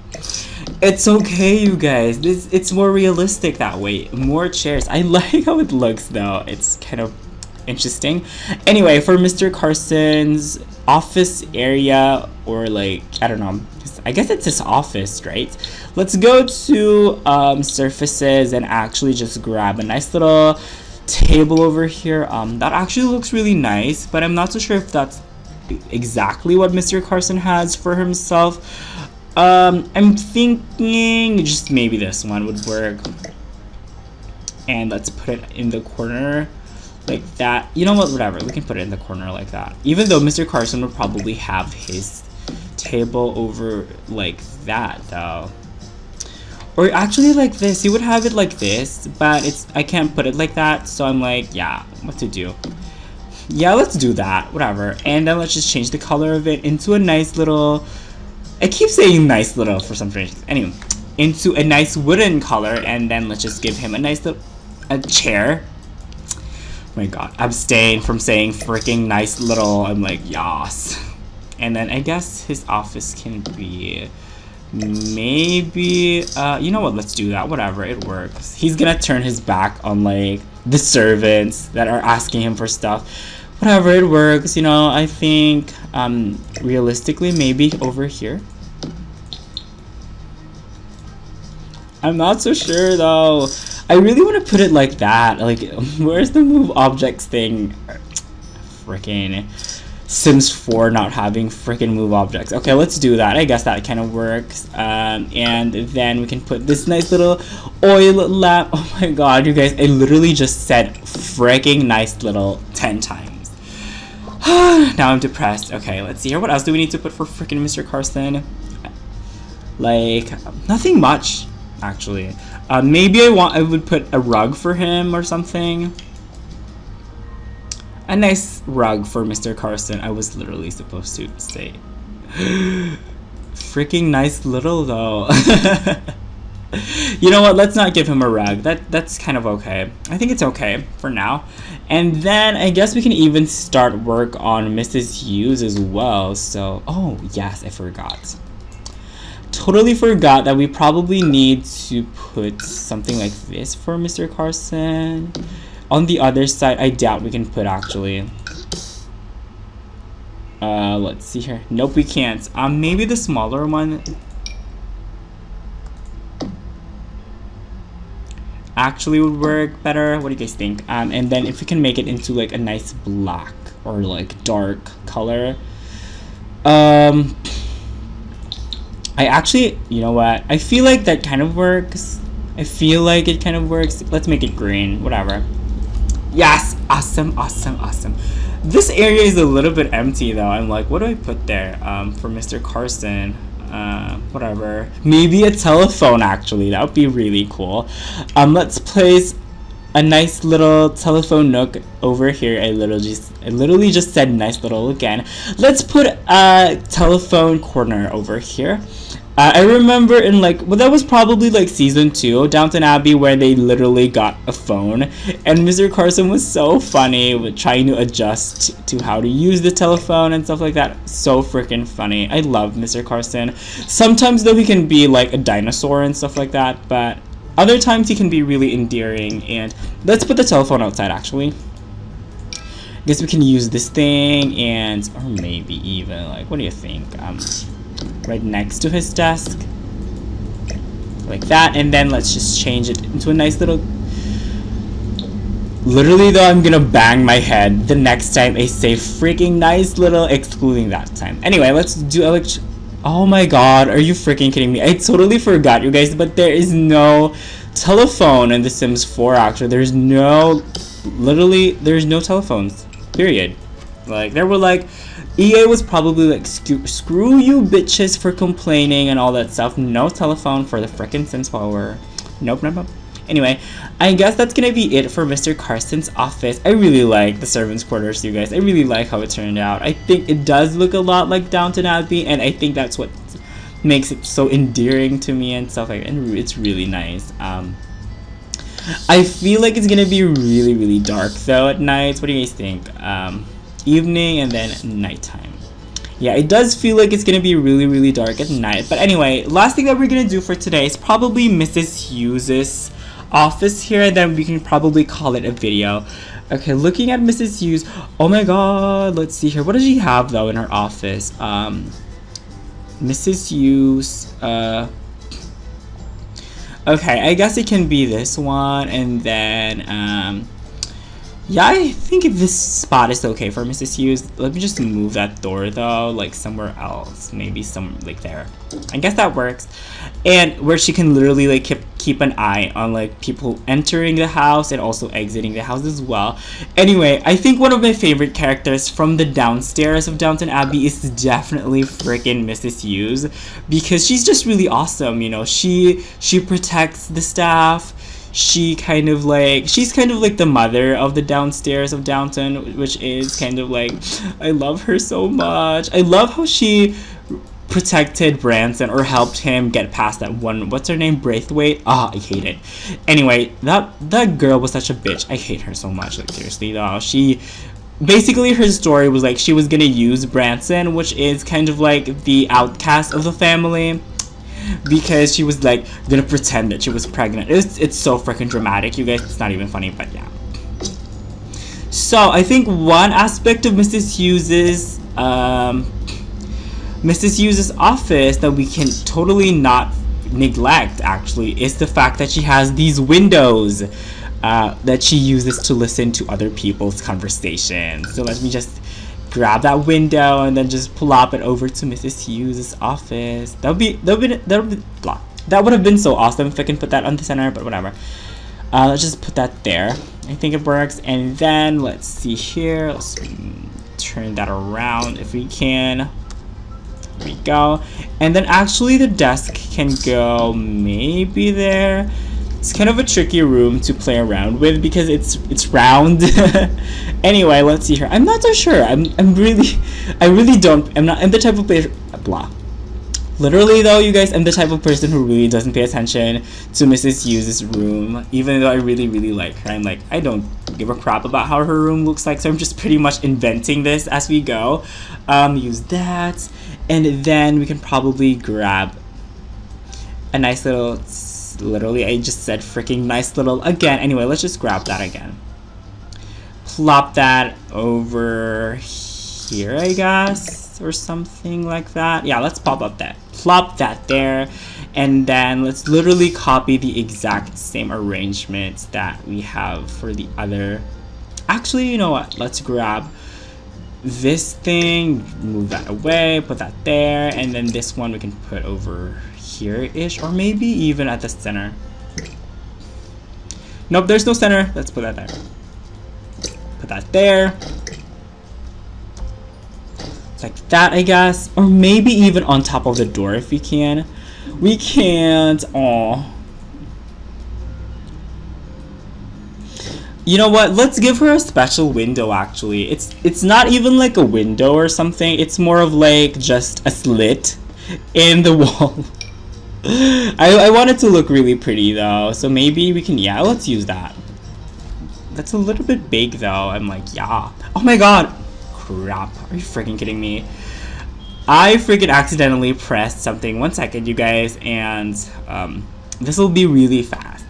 it's okay, you guys. This it's more realistic that way. More chairs. I (laughs) like how it looks though. It's kind of interesting. Anyway, for Mr. Carson's office area or like I don't know. I guess it's his office, right? Let's go to um, surfaces and actually just grab a nice little table over here. Um, that actually looks really nice, but I'm not so sure if that's exactly what Mr. Carson has for himself. Um, I'm thinking just maybe this one would work. And let's put it in the corner like that. You know what, whatever, we can put it in the corner like that. Even though Mr. Carson would probably have his table over like that though. Or actually like this, you would have it like this, but it's I can't put it like that, so I'm like, yeah, what to do? Yeah, let's do that, whatever. And then let's just change the color of it into a nice little, I keep saying nice little for some reason. Anyway, into a nice wooden color, and then let's just give him a nice little, a chair. Oh my god, abstain from saying freaking nice little, I'm like, yas. And then I guess his office can be maybe uh you know what let's do that whatever it works. He's gonna turn his back on like the servants that are asking him for stuff. Whatever it works you know i think um realistically maybe over here. I'm not so sure though. I really want to put it like that like (laughs) where's the move objects thing? Freaking Sims 4 not having freaking move objects. Okay, let's do that. I guess that kind of works. Um, and then we can put this nice little oil lamp. (laughs) Oh my god, you guys, I literally just said freaking nice little 10 times. (sighs) now I'm depressed. Okay, let's see here. What else do we need to put for freaking Mr. Carson? Like, nothing much, actually. Uh, maybe I want I would put a rug for him or something a nice rug for Mr. Carson. I was literally supposed to say. (gasps) Freaking nice little though. (laughs) you know what? Let's not give him a rug. That that's kind of okay. I think it's okay for now. And then I guess we can even start work on Mrs. Hughes as well. So, oh yes, I forgot. Totally forgot that we probably need to put something like this for Mr. Carson. On the other side, I doubt we can put actually. Uh, let's see here. Nope, we can't. Um, maybe the smaller one. Actually would work better. What do you guys think? Um, and then if we can make it into like a nice black or like dark color. Um, I actually, you know what? I feel like that kind of works. I feel like it kind of works. Let's make it green, whatever. Yes, awesome, awesome, awesome. This area is a little bit empty though. I'm like, what do I put there um, for Mr. Carson? Uh, whatever. Maybe a telephone actually. That would be really cool. Um, let's place a nice little telephone nook over here. I literally just I literally just said nice little again. Let's put a telephone corner over here. Uh, I remember in like well that was probably like season two Downton Abbey where they literally got a phone and Mr. Carson was so funny with trying to adjust to how to use the telephone and stuff like that. So freaking funny. I love Mr. Carson. Sometimes though he can be like a dinosaur and stuff like that, but other times he can be really endearing and let's put the telephone outside actually. I guess we can use this thing and or maybe even like what do you think? Um right next to his desk. Like that and then let's just change it into a nice little Literally though, I'm gonna bang my head the next time I say freaking nice little excluding that time. Anyway, let's do elect Oh my god, are you freaking kidding me? I totally forgot, you guys, but there is no telephone in The Sims 4, actually. There's no, literally, there's no telephones, period. Like, there were like, EA was probably like, screw you bitches for complaining and all that stuff. No telephone for the freaking Sims 4. Nope, nope, nope. Anyway, I guess that's gonna be it for Mr. Carson's office. I really like the servants' quarters, you guys. I really like how it turned out. I think it does look a lot like Downton Abbey, and I think that's what makes it so endearing to me and stuff like that. And it's really nice. Um, I feel like it's gonna be really, really dark though at night. What do you guys think? Um, evening and then nighttime. Yeah, it does feel like it's gonna be really, really dark at night. But anyway, last thing that we're gonna do for today is probably Mrs. Hughes's office here, and then we can probably call it a video. Okay, looking at Mrs. Hughes. Oh my god, let's see here. What does she have though in her office? Um, Mrs. Hughes. Uh, okay, I guess it can be this one, and then um, yeah, I think if this spot is okay for Mrs. Hughes, let me just move that door though, like somewhere else, maybe some like there. I guess that works. And where she can literally like keep keep an eye on like people entering the house and also exiting the house as well. Anyway, I think one of my favorite characters from the downstairs of Downton Abbey is definitely freaking Mrs. Hughes because she's just really awesome, you know. She she protects the staff she kind of like she's kind of like the mother of the downstairs of Downton, which is kind of like I love her so much. I love how she protected Branson or helped him get past that one what's her name Braithwaite? Ah oh, I hate it. Anyway that that girl was such a bitch. I hate her so much like seriously though. She basically her story was like she was gonna use Branson which is kind of like the outcast of the family because she was like gonna pretend that she was pregnant. It's it's so freaking dramatic, you guys. It's not even funny, but yeah. So I think one aspect of Mrs. Hughes's um, Mrs. Hughes's office that we can totally not neglect actually is the fact that she has these windows uh, that she uses to listen to other people's conversations. So let me just grab that window and then just plop it over to Mrs. Hughes' office. That would be that would be that would be blah. That would have been so awesome if I can put that on the center, but whatever. Uh, let's just put that there. I think it works. And then let's see here. Let's turn that around if we can. There we go. And then actually the desk can go maybe there. It's kind of a tricky room to play around with because it's it's round. (laughs) anyway, let's see here. I'm not so sure. I'm I'm really (laughs) I really don't I'm not I'm the type of player blah. Literally though, you guys, I'm the type of person who really doesn't pay attention to Mrs. Hughes' room. Even though I really, really like her. I'm like, I don't give a crap about how her room looks like. So I'm just pretty much inventing this as we go. Um, use that. And then we can probably grab a nice little literally I just said freaking nice little again anyway let's just grab that again. Plop that over here I guess or something like that. Yeah let's pop up that plop that there and then let's literally copy the exact same arrangement that we have for the other. Actually you know what let's grab this thing move that away put that there and then this one we can put over here-ish, or maybe even at the center. Nope, there's no center. Let's put that there. Put that there. Like that, I guess. Or maybe even on top of the door if we can. We can't. Oh. you know what? Let's give her a special window actually. It's it's not even like a window or something. It's more of like just a slit in the (laughs) wall. (laughs) I, I want it to look really pretty though. So maybe we can, yeah, let's use that. That's a little bit big though. I'm like, yeah. Oh my god. Crap. Are you freaking kidding me? I freaking accidentally pressed something. One second, you guys. And um, this will be really fast.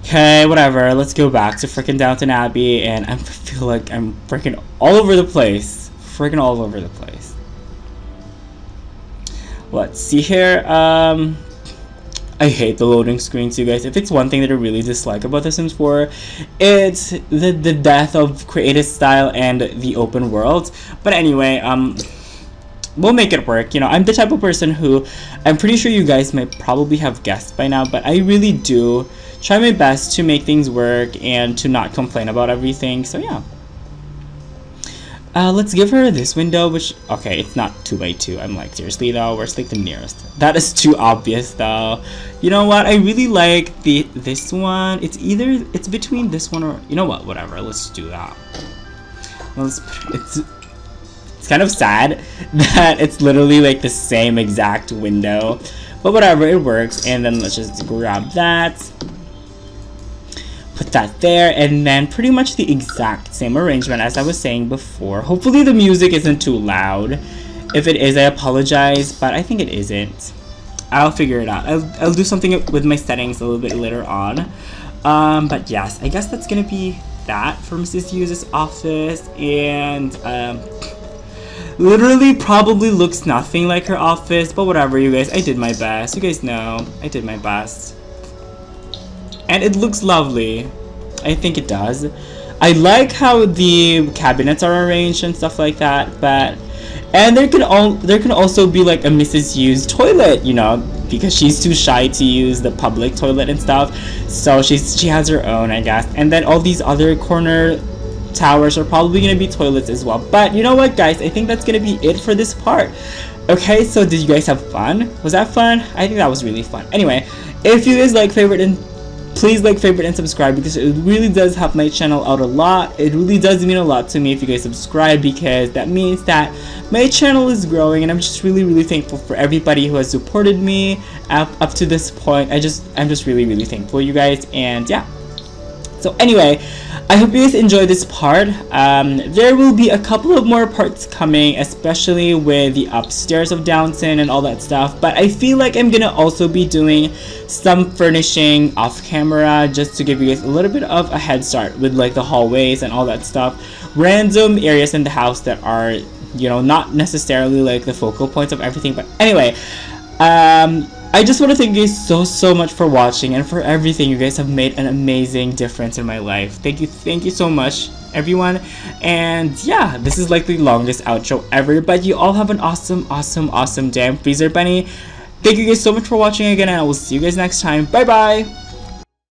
Okay, whatever. Let's go back to freaking Downton Abbey, and I feel like I'm freaking all over the place. Freaking all over the place. Let's see here. Um, I hate the loading screens, you guys. If it's one thing that I really dislike about The Sims 4, it's the the death of Create-a-Style and the open world. But anyway, um we'll make it work. You know, I'm the type of person who I'm pretty sure you guys might probably have guessed by now, but I really do try my best to make things work and to not complain about everything. So yeah. Uh, let's give her this window, which, okay, it's not 2 by 2 I'm like, seriously though, where's like the nearest? That is too obvious though. You know what, I really like the this one. It's either, it's between this one or, you know what, whatever, let's do that. Let's, it's, it's kind of sad (laughs) that it's literally like the same exact window. But whatever, it works. And then let's just grab that put that there and then pretty much the exact same arrangement as I was saying before. Hopefully the music isn't too loud. If it is, I apologize, but I think it isn't. I'll figure it out. I'll, I'll do something with my settings a little bit later on. Um, but yes, I guess that's gonna be that for Mrs. Hughes' office and um, literally probably looks nothing like her office, but whatever you guys, I did my best. You guys know, I did my best. And it looks lovely. I think it does. I like how the cabinets are arranged and stuff like that, but and there can all there can also be like a Mrs. Hughes toilet, you know, because she's too shy to use the public toilet and stuff. So she's she has her own, I guess. And then all these other corner towers are probably gonna be toilets as well. But you know what, guys? I think that's gonna be it for this part. Okay, so did you guys have fun? Was that fun? I think that was really fun. Anyway, if you guys like favorite and please like, favorite, and subscribe because it really does help my channel out a lot. It really does mean a lot to me if you guys subscribe because that means that my channel is growing and I'm just really really thankful for everybody who has supported me up, up to this point. I just I'm just really really thankful you guys and yeah. So anyway, I hope you guys enjoyed this part. Um, there will be a couple of more parts coming, especially with the upstairs of Downton and all that stuff. But I feel like I'm gonna also be doing some furnishing off camera just to give you guys a little bit of a head start with like the hallways and all that stuff. Random areas in the house that are, you know, not necessarily like the focal points of everything. But anyway, um, I just want to thank you guys so, so much for watching and for everything. You guys have made an amazing difference in my life. Thank you, thank you so much, everyone. And yeah, this is like the longest outro ever, but you all have an awesome, awesome, awesome day. I'm Freezer Bunny. Thank you guys so much for watching again, and I will see you guys next time. Bye-bye!